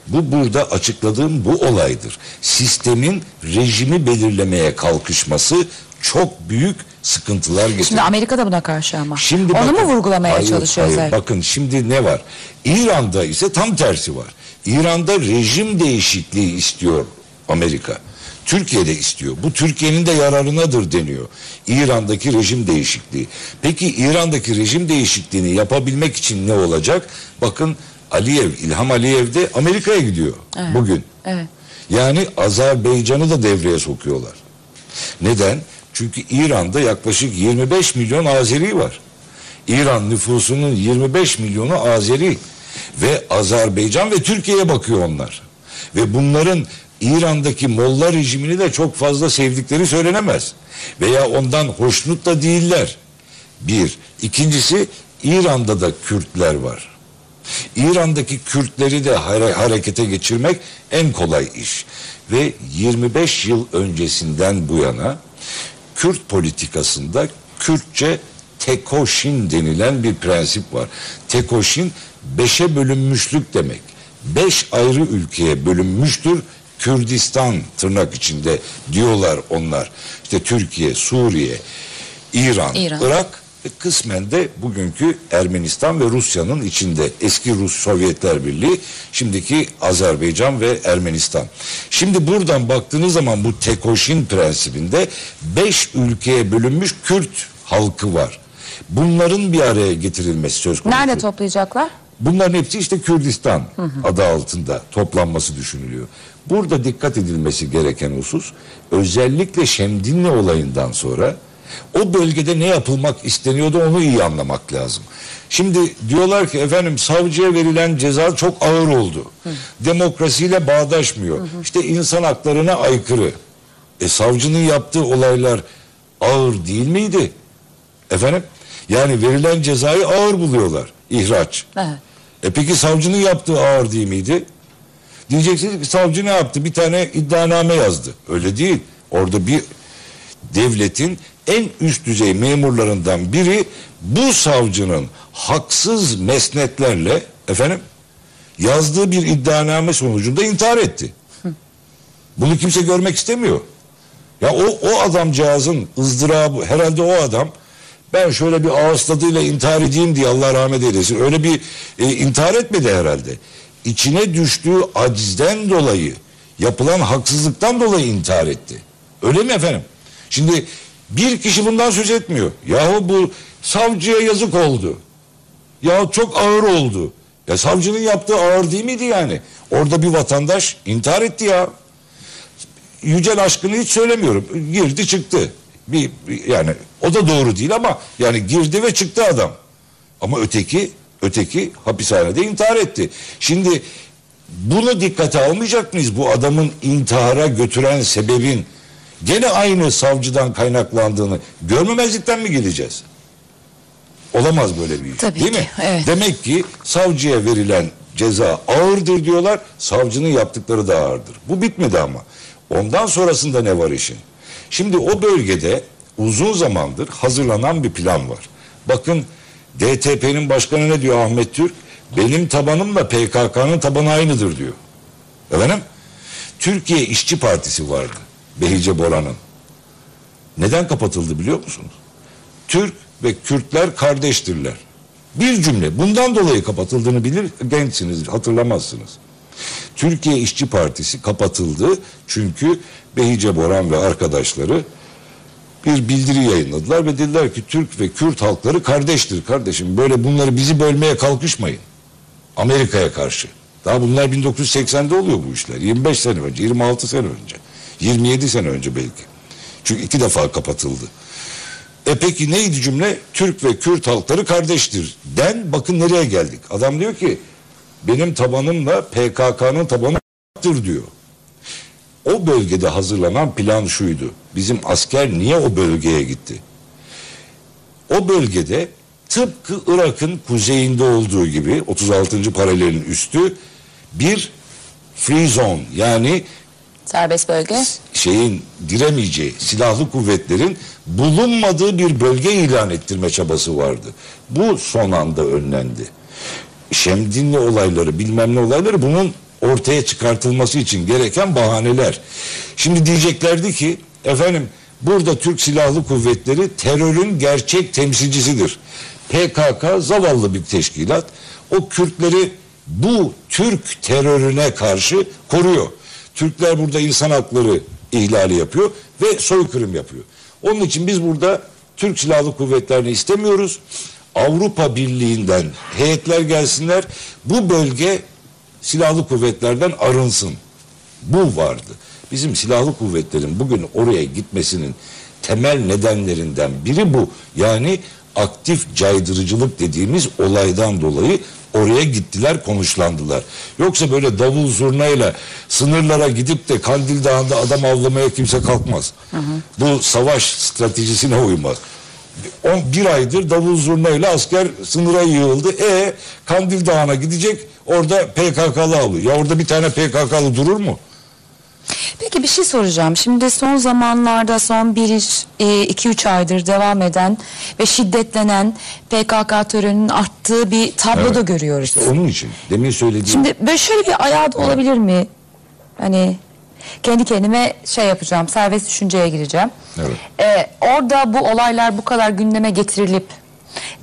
bu burada açıkladığım bu olaydır. Sistemin rejimi belirlemeye kalkışması çok büyük sıkıntılar getirir. Şimdi Amerika da buna karşı ama. Şimdi Onu bakın- mu vurgulamaya Hayır, çalışıyor hayır. özellikle? Bakın şimdi ne var? İran'da ise tam tersi var. İran'da rejim değişikliği istiyor Amerika. Türkiye'de istiyor. Bu Türkiye'nin de yararınadır deniyor. İran'daki rejim değişikliği. Peki İran'daki rejim değişikliğini yapabilmek için ne olacak? Bakın Aliyev, İlham Aliyev de Amerika'ya gidiyor bugün. Evet. Yani Azerbaycan'ı da devreye sokuyorlar. Neden? Çünkü İran'da yaklaşık 25 milyon Azeri var. İran nüfusunun 25 milyonu Azeri ve Azerbaycan ve Türkiye'ye bakıyor onlar. Ve bunların İran'daki Molla rejimini de çok fazla sevdikleri söylenemez. Veya ondan hoşnut da değiller. Bir. İkincisi İran'da da Kürtler var. İran'daki Kürtleri de hare- harekete geçirmek en kolay iş. Ve 25 yıl öncesinden bu yana Kürt politikasında Kürtçe tekoşin denilen bir prensip var. Tekoşin beşe bölünmüşlük demek. Beş ayrı ülkeye bölünmüştür. Kürdistan tırnak içinde diyorlar onlar. İşte Türkiye, Suriye, İran, İran. Irak kısmen de bugünkü Ermenistan ve Rusya'nın içinde eski Rus Sovyetler Birliği, şimdiki Azerbaycan ve Ermenistan. Şimdi buradan baktığınız zaman bu Tekoşin prensibinde beş ülkeye bölünmüş Kürt halkı var. Bunların bir araya getirilmesi söz konusu. Nerede toplayacaklar? Bunların hepsi işte Kürdistan adı altında toplanması düşünülüyor. Burada dikkat edilmesi gereken husus özellikle Şemdinli olayından sonra o bölgede ne yapılmak isteniyordu onu iyi anlamak lazım. Şimdi diyorlar ki efendim savcıya verilen ceza çok ağır oldu. Demokrasiyle bağdaşmıyor. İşte insan haklarına aykırı. E savcının yaptığı olaylar ağır değil miydi? Efendim? Yani verilen cezayı ağır buluyorlar. İhraç. Evet. E peki savcının yaptığı ağır değil miydi? Diyeceksiniz ki savcı ne yaptı? Bir tane iddianame yazdı. Öyle değil. Orada bir devletin en üst düzey memurlarından biri bu savcının haksız mesnetlerle efendim yazdığı bir iddianame sonucunda intihar etti. Bunu kimse görmek istemiyor. Ya o, o adamcağızın ızdırabı herhalde o adam ben şöyle bir ağız tadıyla intihar edeyim diye Allah rahmet eylesin. Öyle bir e, intihar etmedi herhalde. İçine düştüğü acizden dolayı yapılan haksızlıktan dolayı intihar etti. Öyle mi efendim? Şimdi bir kişi bundan söz etmiyor. Yahu bu savcıya yazık oldu. Ya çok ağır oldu. Ya savcının yaptığı ağır değil miydi yani? Orada bir vatandaş intihar etti ya. Yücel aşkını hiç söylemiyorum. Girdi çıktı. Bir, bir- yani o da doğru değil ama yani girdi ve çıktı adam. Ama öteki öteki hapishanede intihar etti. Şimdi bunu dikkate almayacak mıyız? Bu adamın intihara götüren sebebin gene aynı savcıdan kaynaklandığını görmemezlikten mi gideceğiz? Olamaz böyle bir iş. Tabii değil ki, mi? evet. Demek ki savcıya verilen ceza ağırdır diyorlar. Savcının yaptıkları da ağırdır. Bu bitmedi ama. Ondan sonrasında ne var işin? Şimdi o bölgede uzun zamandır hazırlanan bir plan var. Bakın DTP'nin başkanı ne diyor Ahmet Türk? Benim tabanımla PKK'nın tabanı aynıdır diyor. Efendim? Türkiye İşçi Partisi vardı. Behice Boran'ın. Neden kapatıldı biliyor musunuz? Türk ve Kürtler kardeştirler. Bir cümle. Bundan dolayı kapatıldığını bilir gençsiniz hatırlamazsınız. Türkiye İşçi Partisi kapatıldı çünkü Behice Boran ve arkadaşları bir bildiri yayınladılar ve dediler ki Türk ve Kürt halkları kardeştir kardeşim. Böyle bunları bizi bölmeye kalkışmayın. Amerika'ya karşı. Daha bunlar 1980'de oluyor bu işler. 25 sene önce, 26 sene önce. 27 sene önce belki. Çünkü iki defa kapatıldı. E peki neydi cümle? Türk ve Kürt halkları kardeştir. Den bakın nereye geldik. Adam diyor ki benim tabanımla PKK'nın tabanıdır diyor. O bölgede hazırlanan plan şuydu. Bizim asker niye o bölgeye gitti? O bölgede tıpkı Irak'ın kuzeyinde olduğu gibi 36. paralelin üstü bir free zone yani Serbest bölge. şeyin giremeyeceği silahlı kuvvetlerin bulunmadığı bir bölge ilan ettirme çabası vardı. Bu son anda önlendi. Şemdinli olayları bilmem ne olayları bunun ortaya çıkartılması için gereken bahaneler. Şimdi diyeceklerdi ki efendim burada Türk Silahlı Kuvvetleri terörün gerçek temsilcisidir. PKK zavallı bir teşkilat. O Kürtleri bu Türk terörüne karşı koruyor. Türkler burada insan hakları ihlali yapıyor ve soykırım yapıyor. Onun için biz burada Türk Silahlı Kuvvetlerini istemiyoruz. Avrupa Birliği'nden heyetler gelsinler. Bu bölge silahlı kuvvetlerden arınsın. Bu vardı. Bizim silahlı kuvvetlerin bugün oraya gitmesinin temel nedenlerinden biri bu. Yani aktif caydırıcılık dediğimiz olaydan dolayı oraya gittiler konuşlandılar. Yoksa böyle davul zurnayla sınırlara gidip de Kandil Dağı'nda adam avlamaya kimse kalkmaz. Bu savaş stratejisine uymaz. On, bir aydır davul zurnayla asker sınıra yığıldı. E Kandil Dağı'na gidecek orada PKK'lı avlıyor. Ya orada bir tane PKK'lı durur mu? Peki bir şey soracağım. Şimdi son zamanlarda son 1-2-3 aydır devam eden ve şiddetlenen PKK terörünün arttığı bir tablo da Evet. görüyoruz. İşte onun için demin söylediğim Şimdi böyle şöyle bir ayağı da olabilir mi? Hani kendi kendime şey yapacağım, serbest düşünceye gireceğim. Evet. Ee, orada bu olaylar bu kadar gündeme getirilip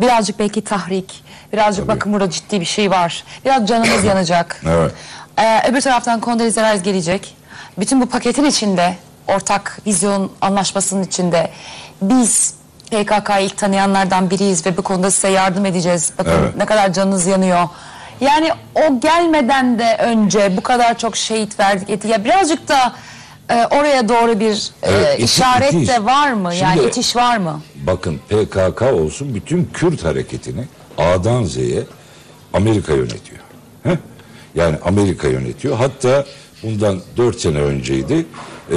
birazcık belki tahrik, birazcık Tabii. bakın burada ciddi bir şey var, biraz canımız *coughs* yanacak. Evet. Ee, öbür taraftan Condoleezza Rice gelecek. Bütün bu paketin içinde, ortak vizyon anlaşmasının içinde biz PKK'yı ilk tanıyanlardan biriyiz ve bu konuda size yardım edeceğiz. Bakın Evet. ne kadar canınız yanıyor. Yani o gelmeden de önce bu kadar çok şehit verdik eti. Ya birazcık da e, oraya doğru bir e, Evet, iti- işaret itiş. de var mı? yani Şimdi- itiş var mı? Bakın PKK olsun bütün Kürt hareketini A'dan Z'ye Amerika yönetiyor. Heh? Yani Amerika yönetiyor. Hatta bundan dört sene önceydi. e,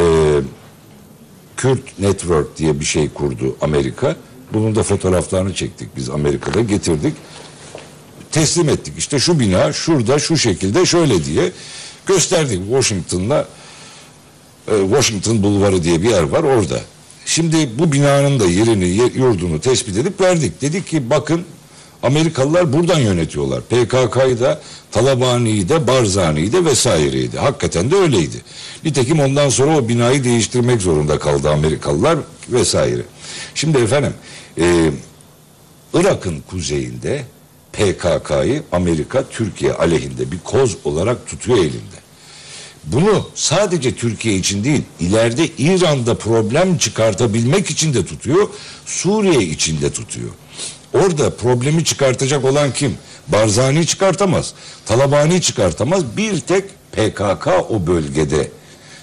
Kürt Network diye bir şey kurdu Amerika. Bunun da fotoğraflarını çektik biz Amerika'da getirdik. Teslim ettik. İşte şu bina şurada şu şekilde şöyle diye gösterdik Washington'la e, Washington Bulvarı diye bir yer var orada. Şimdi bu binanın da yerini, ye- yurdunu tespit edip verdik. Dedik ki bakın Amerikalılar buradan yönetiyorlar. PKK'yı da, Talabani'yi de, Barzani'yi de vesaireyi de. Hakikaten de öyleydi. Nitekim ondan sonra o binayı değiştirmek zorunda kaldı Amerikalılar vesaire. Şimdi efendim e, Irak'ın kuzeyinde PKK'yı Amerika Türkiye aleyhinde bir koz olarak tutuyor elinde. Bunu sadece Türkiye için değil, ileride İran'da problem çıkartabilmek için de tutuyor, Suriye için de tutuyor. Orada problemi çıkartacak olan kim? Barzani çıkartamaz, Talabani çıkartamaz. Bir tek PKK o bölgede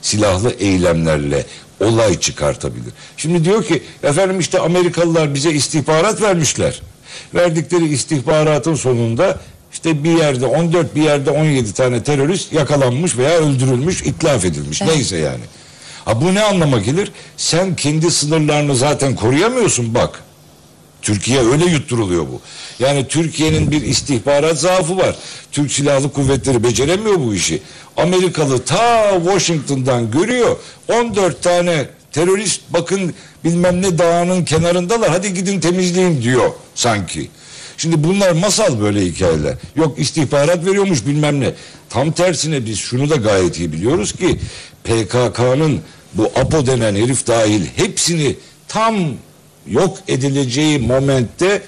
silahlı eylemlerle olay çıkartabilir. Şimdi diyor ki efendim işte Amerikalılar bize istihbarat vermişler. Verdikleri istihbaratın sonunda işte bir yerde 14 bir yerde 17 tane terörist yakalanmış veya öldürülmüş, itlaf edilmiş. Neyse yani. Ha bu ne anlama gelir? Sen kendi sınırlarını zaten koruyamıyorsun bak. Türkiye öyle yutturuluyor bu. Yani Türkiye'nin bir istihbarat zaafı var. Türk Silahlı Kuvvetleri beceremiyor bu işi. Amerikalı ta Washington'dan görüyor. 14 tane terörist bakın bilmem ne dağının kenarındalar. Hadi gidin temizleyin diyor sanki. Şimdi bunlar masal böyle hikayeler. Yok istihbarat veriyormuş bilmem ne. Tam tersine biz şunu da gayet iyi biliyoruz ki PKK'nın bu APO denen herif dahil hepsini tam yok edileceği momentte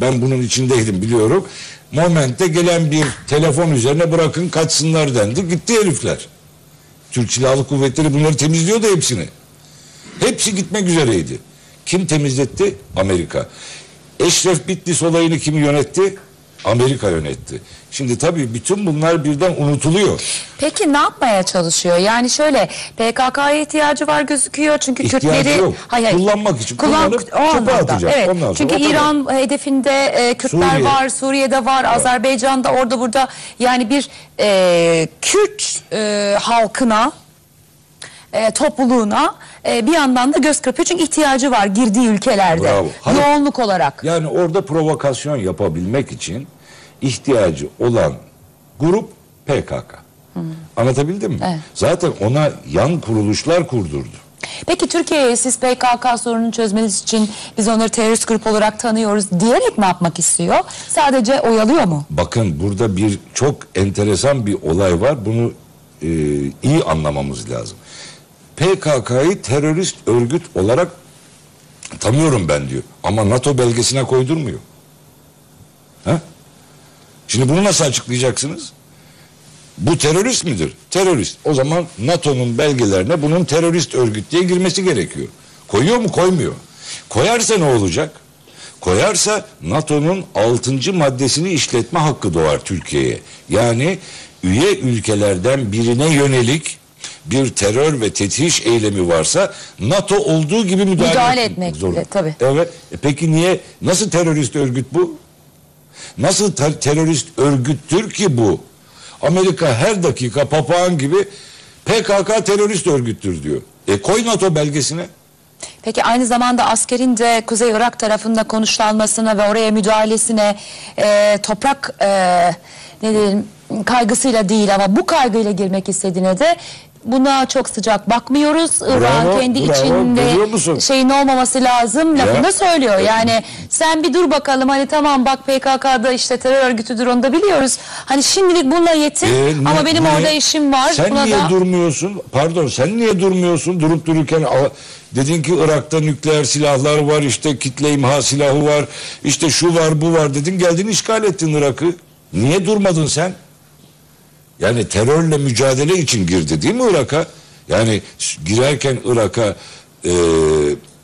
ben bunun içindeydim biliyorum. Momentte gelen bir telefon üzerine bırakın kaçsınlar dendi. Gitti herifler. Türk Silahlı Kuvvetleri bunları temizliyordu hepsini. Hepsi gitmek üzereydi. Kim temizletti? Amerika. Eşref Bitlis olayını kim yönetti? Amerika yönetti. Şimdi tabii bütün bunlar birden unutuluyor. Peki ne yapmaya çalışıyor? Yani şöyle PKK'ya ihtiyacı var gözüküyor çünkü İhtiyacı Kürtleri yok. Kullanmak için kullanıp o çöpe atacak. Evet. Ondan sonra çünkü o kadar. İran hedefinde e, Kürtler Suriye. var, Suriye'de var, Azerbaycan'da orada burada yani bir e, Kürt e, halkına e, topluluğuna e, bir yandan da göz kırpıyor çünkü ihtiyacı var girdiği ülkelerde Bravo. Hani- yoğunluk olarak. Yani orada provokasyon yapabilmek için ihtiyacı olan grup PKK. Anlatabildim mi? Evet. Zaten ona yan kuruluşlar kurdurdu. Peki Türkiye'ye siz PKK sorununu çözmeniz için biz onları terörist grup olarak tanıyoruz diyerek mi yapmak istiyor? Sadece oyalıyor mu? Bakın burada bir çok enteresan bir olay var. Bunu e, iyi anlamamız lazım. PKK'yı terörist örgüt olarak tanıyorum ben diyor. Ama NATO belgesine koydurmuyor. Ha? Şimdi bunu nasıl açıklayacaksınız? Bu terörist midir? Terörist. O zaman NATO'nun belgelerine bunun terörist örgüt diye girmesi gerekiyor. Koyuyor mu? Koymuyor. Koyarsa ne olacak? Koyarsa NATO'nun 6. maddesini işletme hakkı doğar Türkiye'ye. Yani üye ülkelerden birine yönelik bir terör ve tetiş eylemi varsa NATO olduğu gibi müdahale, Müdahale etmek etmek, zorunda. e, tabii. Evet. E peki niye? Nasıl terörist örgüt bu? Nasıl ter- terörist örgüttür ki bu? Amerika her dakika papağan gibi PKK terörist örgüttür diyor. E koy NATO belgesine. Peki aynı zamanda askerin de Kuzey Irak tarafında konuşlanmasına ve oraya müdahalesine e, toprak e, ne diyelim kaygısıyla değil ama bu kaygıyla girmek istediğine de buna çok sıcak bakmıyoruz. Irak'ın kendi bravo. İçinde şeyin olmaması lazım lafını Ya. söylüyor. Yani sen bir dur bakalım hani tamam bak PKK'da işte terör örgütüdür onu da biliyoruz. Hani şimdilik bununla yetin E, ama ne- benim niye? orada işim var. Sen Buna niye da... durmuyorsun? Pardon sen niye durmuyorsun? Durup dururken dedin ki Irak'ta nükleer silahlar var işte kitle imha silahı var işte şu var bu var dedin geldin işgal ettin Irak'ı. Niye durmadın sen? Yani terörle mücadele için girdi değil mi Irak'a? Yani girerken Irak'a e,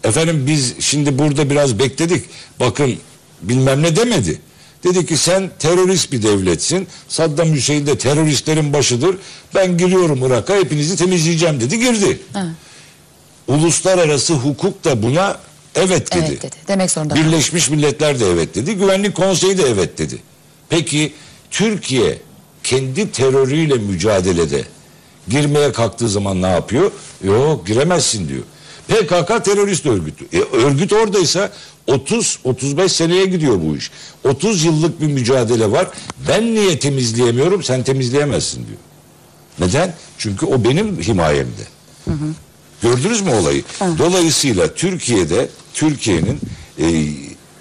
efendim biz şimdi burada biraz bekledik. Bakın bilmem ne demedi. Dedi ki sen terörist bir devletsin. Saddam Hüseyin de teröristlerin başıdır. Ben giriyorum Irak'a hepinizi temizleyeceğim dedi girdi. Uluslararası hukuk da buna evet dedi. Evet dedi. Demek zorunda. Birleşmiş Milletler de evet dedi. Güvenlik Konseyi de evet dedi. Peki Türkiye kendi terörüyle mücadelede girmeye kalktığı zaman ne yapıyor? Yok giremezsin diyor. PKK terörist örgütü. E, örgüt oradaysa 30-35 seneye gidiyor bu iş. 30 yıllık bir mücadele var. Ben niye temizleyemiyorum? Sen temizleyemezsin diyor. Neden? Çünkü o benim himayemde. Gördünüz mü olayı? Dolayısıyla Türkiye'de Türkiye'nin e,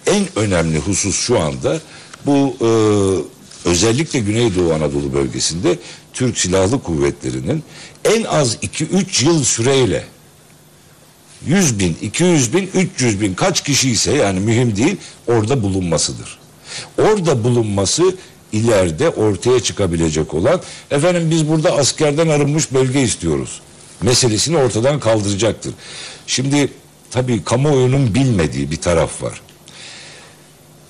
en önemli husus şu anda bu e, özellikle Güneydoğu Anadolu bölgesinde Türk Silahlı Kuvvetleri'nin en az 2-3 yıl süreyle 100 bin, 200 bin, 300 bin kaç kişi ise yani mühim değil orada bulunmasıdır. Orada bulunması ileride ortaya çıkabilecek olan efendim biz burada askerden arınmış bölge istiyoruz meselesini ortadan kaldıracaktır. Şimdi tabii kamuoyunun bilmediği bir taraf var.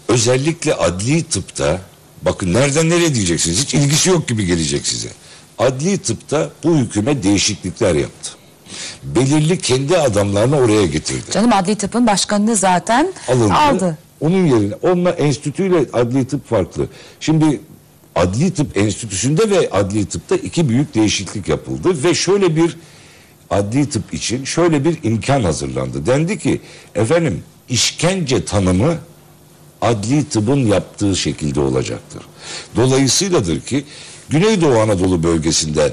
Özellikle adli tıpta bakın nereden nereye diyeceksiniz hiç ilgisi yok gibi gelecek size. Adli tıpta bu hükümet değişiklikler yaptı. Belirli kendi adamlarını oraya getirdi. Canım adli tıpın başkanını zaten Alındı. aldı. Onun yerine onunla enstitüyle adli tıp farklı. Şimdi adli tıp enstitüsünde ve adli tıpta iki büyük değişiklik yapıldı ve şöyle bir adli tıp için şöyle bir imkan hazırlandı. Dendi ki efendim işkence tanımı adli tıbbın yaptığı şekilde olacaktır. Dolayısıyladır ki Güneydoğu Anadolu bölgesinden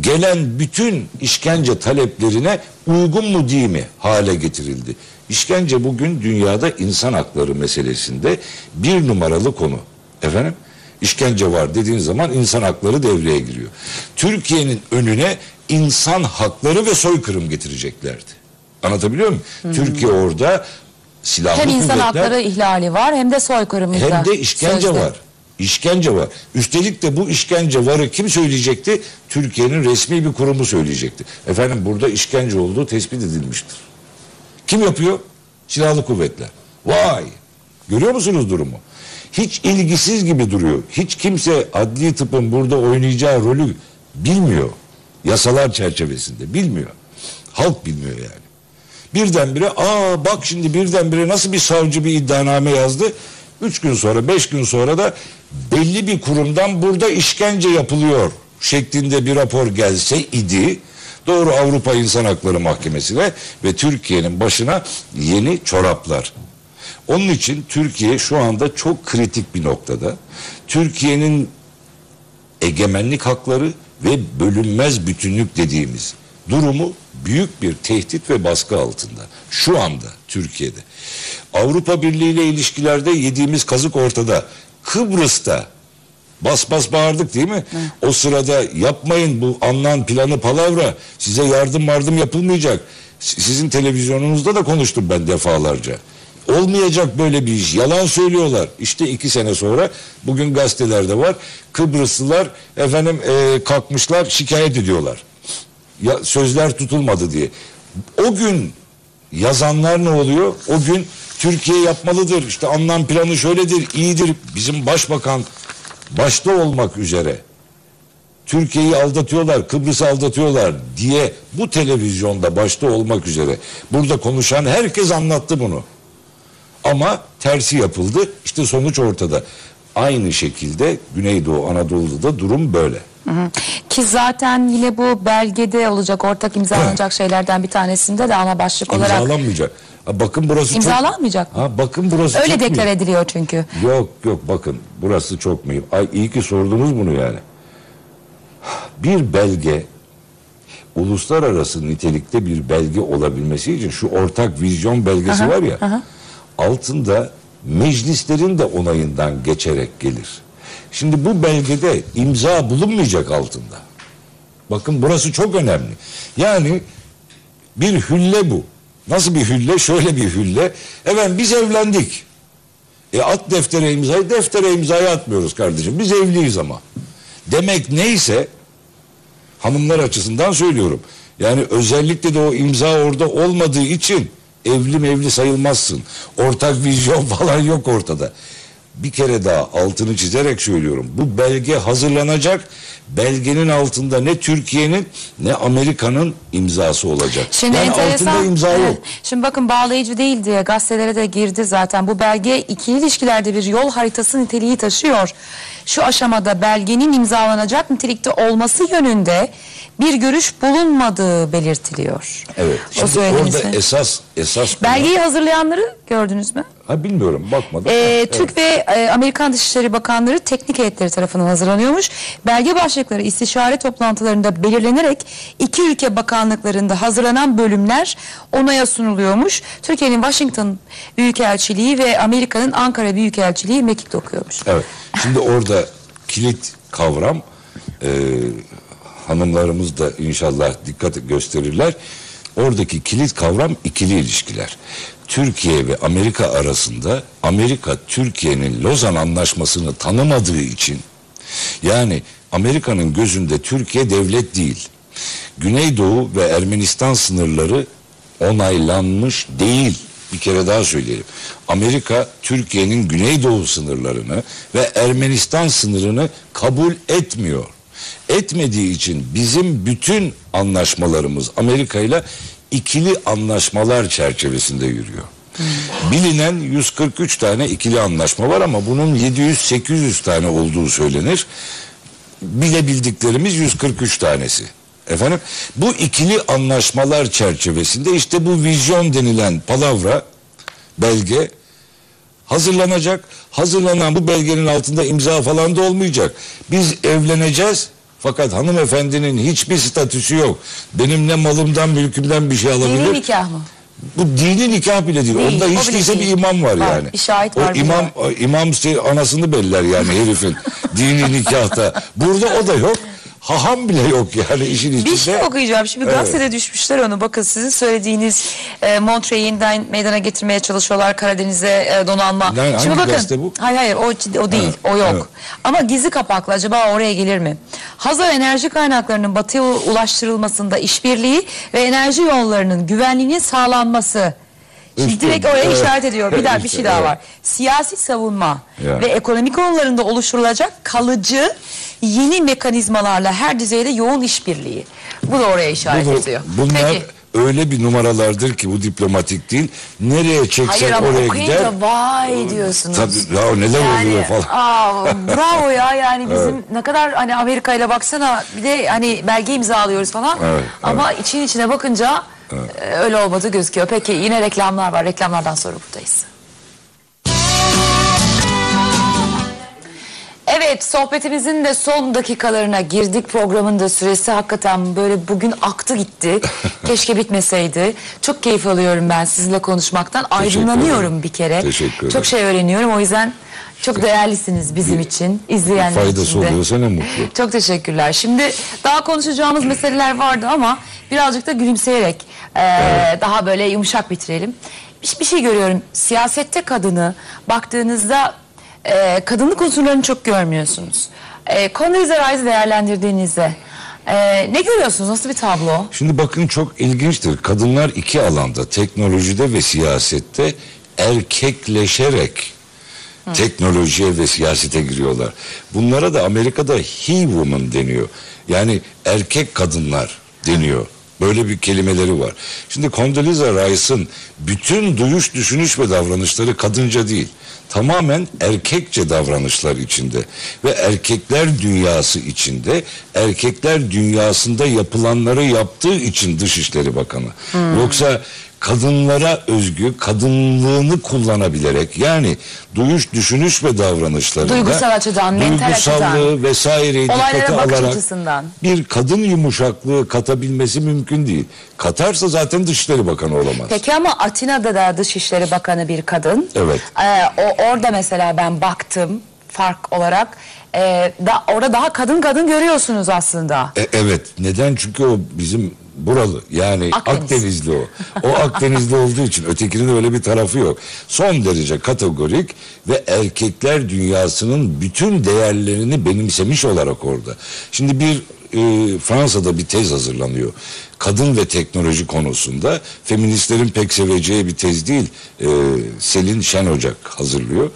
gelen bütün işkence taleplerine uygun mu değil mi hale getirildi. İşkence bugün dünyada insan hakları meselesinde bir numaralı konu. Efendim? İşkence var dediğin zaman insan hakları devreye giriyor. Türkiye'nin önüne insan hakları ve soykırım getireceklerdi. Anlatabiliyor muyum? Türkiye orada silahlı Hem insan kuvvetler hakları ihlali var hem de soykırımında. hem de işkence sözde. var. İşkence var. Üstelik de bu işkence varı kim söyleyecekti? Türkiye'nin resmi bir kurumu söyleyecekti. Efendim burada işkence olduğu tespit edilmiştir. Kim yapıyor? Silahlı kuvvetler. Vay! Görüyor musunuz durumu? Hiç ilgisiz gibi duruyor. Hiç kimse adli tıpın burada oynayacağı rolü bilmiyor. Yasalar çerçevesinde bilmiyor. Halk bilmiyor yani. Birdenbire aa bak şimdi birdenbire nasıl bir savcı bir iddianame yazdı. Üç gün sonra beş gün sonra da belli bir kurumdan burada işkence yapılıyor şeklinde bir rapor gelse idi. Doğru Avrupa İnsan Hakları Mahkemesi'ne ve Türkiye'nin başına yeni çoraplar. Onun için Türkiye şu anda çok kritik bir noktada. Türkiye'nin egemenlik hakları ve bölünmez bütünlük dediğimiz durumu büyük bir tehdit ve baskı altında. Şu anda Türkiye'de. Avrupa Birliği ile ilişkilerde yediğimiz kazık ortada. Kıbrıs'ta bas bas bağırdık değil mi? O sırada yapmayın bu anlan planı palavra size yardım yardım yapılmayacak. Sizin televizyonunuzda da konuştum ben defalarca. Olmayacak böyle bir iş. Yalan söylüyorlar. İşte iki sene sonra bugün gazetelerde var. Kıbrıslılar efendim e, kalkmışlar şikayet ediyorlar. Ya, sözler tutulmadı diye. O gün yazanlar ne oluyor? O gün Türkiye yapmalıdır. İşte anlam planı şöyledir, iyidir. Bizim başbakan başta olmak üzere Türkiye'yi aldatıyorlar, Kıbrıs'ı aldatıyorlar diye bu televizyonda başta olmak üzere burada konuşan herkes anlattı bunu. Ama tersi yapıldı. İşte sonuç ortada. Aynı şekilde Güneydoğu Anadolu'da da durum böyle. Hı hı. Ki zaten yine bu belgede olacak ortak imzalanacak *clears throat* şeylerden bir tanesinde de ana başlık olarak İmzalanmayacak. Ha, bakın burası İmzalanmayacak çok... Ha, bakın burası öyle çok deklar mühim. ediliyor çünkü. Yok yok bakın burası çok mühim. Ay iyi ki sordunuz bunu yani. Bir belge uluslararası nitelikte bir belge olabilmesi için şu ortak vizyon belgesi Aha, var ya aha. altında meclislerin de onayından geçerek gelir. Şimdi bu belgede imza bulunmayacak altında. Bakın burası çok önemli. Yani bir hülle bu. Nasıl bir hülle? Şöyle bir hülle. Efendim biz evlendik. E at deftere imzayı, deftere imzayı atmıyoruz kardeşim. Biz evliyiz ama. Demek neyse hanımlar açısından söylüyorum. Yani özellikle de o imza orada olmadığı için evli mevli sayılmazsın. Ortak vizyon *laughs* falan yok ortada. Bir kere daha altını çizerek söylüyorum. Bu belge hazırlanacak. Belgenin altında ne Türkiye'nin ne Amerika'nın imzası olacak. Şimdi yani enteresan. altında imza Evet. yok. Şimdi bakın bağlayıcı değil diye gazetelere de girdi zaten. Bu belge ikili ilişkilerde bir yol haritası niteliği taşıyor. Şu aşamada belgenin imzalanacak nitelikte olması yönünde bir görüş bulunmadığı belirtiliyor. Evet. O Şimdi orada esas esas Belgeyi hazırlayanları gördünüz mü? ha bilmiyorum bakmadım. Ee, Evet. Türk ve e, Amerikan Dışişleri Bakanları teknik heyetleri tarafından hazırlanıyormuş. Belge başlıkları istişare toplantılarında belirlenerek iki ülke bakanlıklarında hazırlanan bölümler onaya sunuluyormuş. Türkiye'nin Washington Büyükelçiliği ve Amerika'nın Ankara Büyükelçiliği mekik okuyormuş. Evet. Şimdi orada kilit kavram e, hanımlarımız da inşallah dikkat gösterirler. Oradaki kilit kavram ikili ilişkiler. Türkiye ve Amerika arasında Amerika Türkiye'nin Lozan Anlaşması'nı tanımadığı için yani Amerika'nın gözünde Türkiye devlet değil. Güneydoğu ve Ermenistan sınırları onaylanmış değil. Bir kere daha söyleyelim. Amerika Türkiye'nin Güneydoğu sınırlarını ve Ermenistan sınırını kabul etmiyor. Etmediği için bizim bütün anlaşmalarımız Amerika ile ikili anlaşmalar çerçevesinde yürüyor. Bilinen 143 tane ikili anlaşma var ama bunun 700-800 tane olduğu söylenir. Bilebildiklerimiz 143 tanesi. Efendim bu ikili anlaşmalar çerçevesinde işte bu vizyon denilen palavra belge hazırlanacak. Hazırlanan bu belgenin altında imza falan da olmayacak. Biz evleneceğiz. Fakat hanımefendinin hiçbir statüsü yok. Benim ne malımdan mülkümden bir şey alabilir. Dini nikah mı? Bu dini nikah bile değil. Değil, Onda o hiç değilse bir imam var, Var, yani. bir şahit o var, bir imam var. o imam şey anasını beller yani herifin *laughs* dini nikahta. Burada o da yok. Haham bile yok yani işin içinde. Bir şey okuyacağım. Şimdi Evet. gazetede düşmüşler onu. Bakın sizin söylediğiniz e, Montreux'u yeniden meydana getirmeye çalışıyorlar. Karadeniz'e e, donanma. Yani Şimdi bakın. gazete bu? Hayır hayır o, ciddi- o değil. Evet, O yok. evet. Ama gizli kapaklı acaba oraya gelir mi? Hazar enerji kaynaklarının batıya ulaştırılmasında işbirliği ve enerji yollarının güvenliğinin sağlanması. Şimdi İşte, direkt oraya evet. işaret ediyor. Bir daha bir İşte, şey daha evet. var. Siyasi savunma Ya. ve ekonomik konularında oluşturulacak kalıcı yeni mekanizmalarla her düzeyde yoğun işbirliği. Bu da oraya işaret Bunu- ediyor. bunlar Peki. öyle bir numaralardır ki bu diplomatik değil. Nereye çeksen Hayır ama oraya okuyunca gider. vay diyorsunuz. Tabii ya neler Yani, oluyor falan. Aa, bravo ya yani *laughs* bizim ne kadar hani Amerika ile baksana bir de hani belge imzalıyoruz falan. Evet, ama için içine bakınca e, öyle olmadığı gözüküyor. Peki yine reklamlar var. Reklamlardan sonra buradayız. Evet sohbetimizin de son dakikalarına girdik. Programın da süresi hakikaten böyle bugün aktı gitti. *laughs* Keşke bitmeseydi. Çok keyif alıyorum ben sizinle konuşmaktan. Aydınlanıyorum bir kere. Teşekkür ederim. Çok şey öğreniyorum. O yüzden çok değerlisiniz bizim için. izleyenler faydası için de. oluyorsa ne mutlu. *laughs* Çok teşekkürler. Şimdi daha konuşacağımız meseleler vardı ama birazcık da gülümseyerek e, daha böyle yumuşak bitirelim. Bir, bir şey görüyorum. Siyasette kadını baktığınızda e, kadınlık unsurlarını çok görmüyorsunuz. E, Condoleezza Rice'ı değerlendirdiğinizde e, ne görüyorsunuz? Nasıl bir tablo? Şimdi bakın çok ilginçtir. Kadınlar iki alanda teknolojide ve siyasette erkekleşerek teknolojiye ve siyasete giriyorlar. Bunlara da Amerika'da he woman deniyor. Yani erkek kadınlar deniyor. Böyle bir kelimeleri var. Şimdi Condoleezza Rice'ın bütün duyuş, düşünüş ve davranışları kadınca değil. Tamamen erkekçe davranışlar içinde ve erkekler dünyası içinde erkekler dünyasında yapılanları yaptığı için Dışişleri Bakanı. Yoksa kadınlara özgü kadınlığını kullanabilerek yani duyuş, düşünüş ve davranışlarında Duygusal açıdan, duygusallığı açıdan, vesaireyi dikkate alarak açısından. bir kadın yumuşaklığı katabilmesi mümkün değil. Katarsa zaten Dışişleri Bakanı olamaz. Peki ama Atina'da da Dışişleri Bakanı bir kadın. Evet. Ee, o orada mesela ben baktım fark olarak. Ee, da, orada daha kadın kadın görüyorsunuz aslında. E, evet. Neden? Çünkü o bizim buralı. Yani Akdeniz. Akdenizli o. O *laughs* Akdenizli olduğu için ötekinin öyle bir tarafı yok. Son derece kategorik ve erkekler dünyasının bütün değerlerini benimsemiş olarak orada. Şimdi bir e, Fransa'da bir tez hazırlanıyor. Kadın ve teknoloji konusunda feministlerin pek seveceği bir tez değil. E, Selin Şen Ocak hazırlıyor.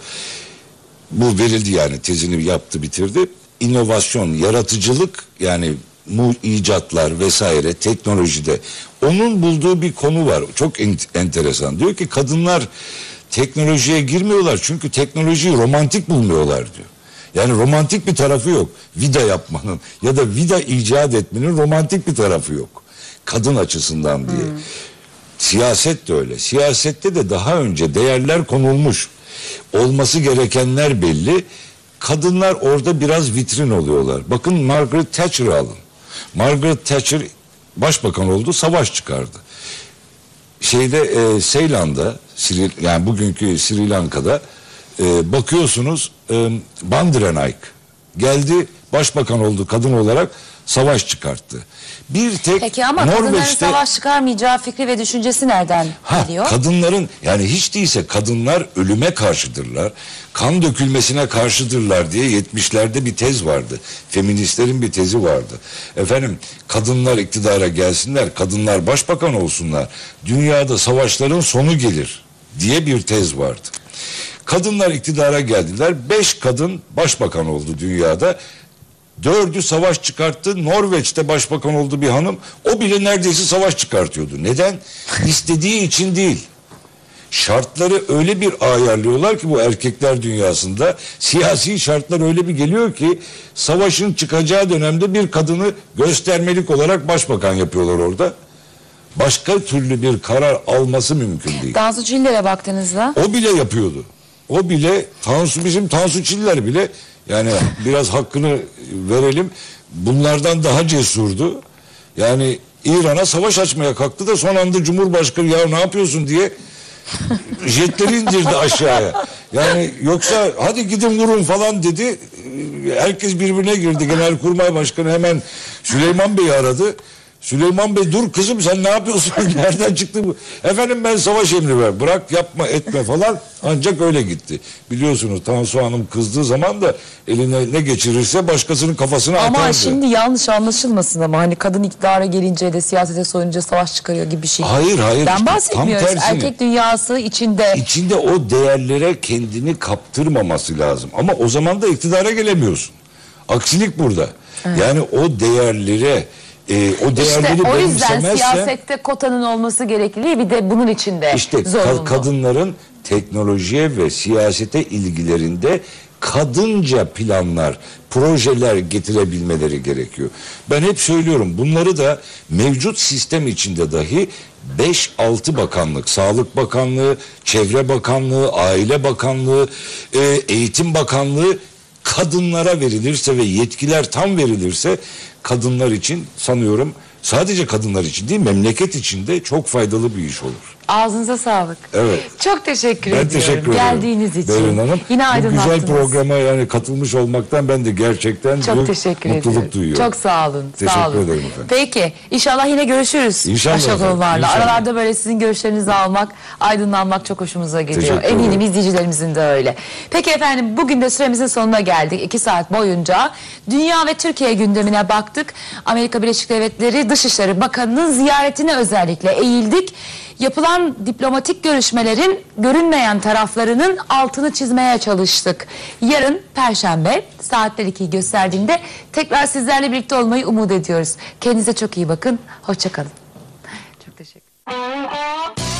bu verildi yani tezini yaptı bitirdi. İnovasyon, yaratıcılık yani mu icatlar vesaire teknolojide onun bulduğu bir konu var. Çok en- enteresan. Diyor ki kadınlar teknolojiye girmiyorlar çünkü teknolojiyi romantik bulmuyorlar diyor. Yani romantik bir tarafı yok. Vida yapmanın ya da vida icat etmenin romantik bir tarafı yok. Kadın açısından diye. Siyaset de öyle. Siyasette de daha önce değerler konulmuş. Olması gerekenler belli. Kadınlar orada biraz vitrin oluyorlar. Bakın Margaret Thatcher'ı alın. Margaret Thatcher başbakan oldu, savaş çıkardı. Şeyde e, Seylan'da, Sri, yani bugünkü Sri Lanka'da e, bakıyorsunuz e, Bandiranayk geldi başbakan oldu kadın olarak savaş çıkarttı. Bir tek Peki ama kadınların Norveç'te savaş çıkarmayacağı fikri ve düşüncesi nereden Ha, geliyor? kadınların yani hiç değilse kadınlar ölüme karşıdırlar. Kan dökülmesine karşıdırlar diye 70'lerde bir tez vardı. Feministlerin bir tezi vardı. Efendim kadınlar iktidara gelsinler, kadınlar başbakan olsunlar. Dünyada savaşların sonu gelir diye bir tez vardı. Kadınlar iktidara geldiler. Beş kadın başbakan oldu dünyada. Dördü savaş çıkarttı. Norveç'te başbakan oldu bir hanım. O bile neredeyse savaş çıkartıyordu. Neden? *laughs* İstediği için değil. Şartları öyle bir ayarlıyorlar ki bu erkekler dünyasında siyasi şartlar öyle bir geliyor ki savaşın çıkacağı dönemde bir kadını göstermelik olarak başbakan yapıyorlar orada. Başka türlü bir karar alması mümkün değil. Tansu Çiller'e baktığınızda O bile yapıyordu. O bile Tansu bizim Tansu Çiller bile yani biraz hakkını verelim. Bunlardan daha cesurdu. Yani İran'a savaş açmaya kalktı da son anda Cumhurbaşkanı ya ne yapıyorsun diye jetleri indirdi aşağıya. Yani yoksa hadi gidin vurun falan dedi. Herkes birbirine girdi. Genelkurmay Başkanı hemen Süleyman Bey'i aradı. Süleyman Bey dur kızım sen ne yapıyorsun? *laughs* Nereden çıktı bu? Efendim ben savaş emri ver. Bırak yapma etme falan. Ancak öyle gitti. Biliyorsunuz Tansu Hanım kızdığı zaman da eline ne geçirirse başkasının kafasına ama atardı. şimdi yanlış anlaşılmasın ama hani kadın iktidara gelince de siyasete soyunca savaş çıkarıyor gibi bir şey. Hayır, hayır, Ben bahsetmiyoruz. tam tersine. Erkek dünyası içinde İçinde o değerlere kendini kaptırmaması lazım. Ama o zaman da iktidara gelemiyorsun. Aksilik burada. Yani o değerlere e, o değerleri İşte o yüzden siyasette kotanın olması gerekli bir de bunun içinde işte zorunlu. kadınların teknolojiye ve siyasete ilgilerinde kadınca planlar, projeler getirebilmeleri gerekiyor. Ben hep söylüyorum bunları da mevcut sistem içinde dahi 5-6 bakanlık, Sağlık Bakanlığı, Çevre Bakanlığı, Aile Bakanlığı, e, Eğitim Bakanlığı kadınlara verilirse ve yetkiler tam verilirse kadınlar için sanıyorum sadece kadınlar için değil memleket için de çok faydalı bir iş olur. Ağzınıza sağlık. Evet. Çok teşekkür Ben ediyorum. teşekkür ederim. Geldiğiniz için. Berin Hanım. Yine Bu aydınlattınız. güzel programa yani katılmış olmaktan ben de gerçekten Çok büyük teşekkür mutluluk ediyorum. duyuyorum. Çok sağ olun. Teşekkür sağ olun. ederim efendim. Peki inşallah yine görüşürüz. İnşallah inşallah. Aralarda böyle sizin görüşlerinizi almak, aydınlanmak çok hoşumuza gidiyor. Teşekkür Eminim ederim. izleyicilerimizin de öyle. Peki efendim bugün de süremizin sonuna geldik. İki saat boyunca dünya ve Türkiye gündemine baktık. Amerika Birleşik Devletleri Dışişleri Bakanı'nın ziyaretine özellikle eğildik. Yapılan diplomatik görüşmelerin görünmeyen taraflarının altını çizmeye çalıştık. Yarın Perşembe saatler 2'yi gösterdiğinde tekrar sizlerle birlikte olmayı umut ediyoruz. Kendinize çok iyi bakın. Hoşçakalın. Çok teşekkür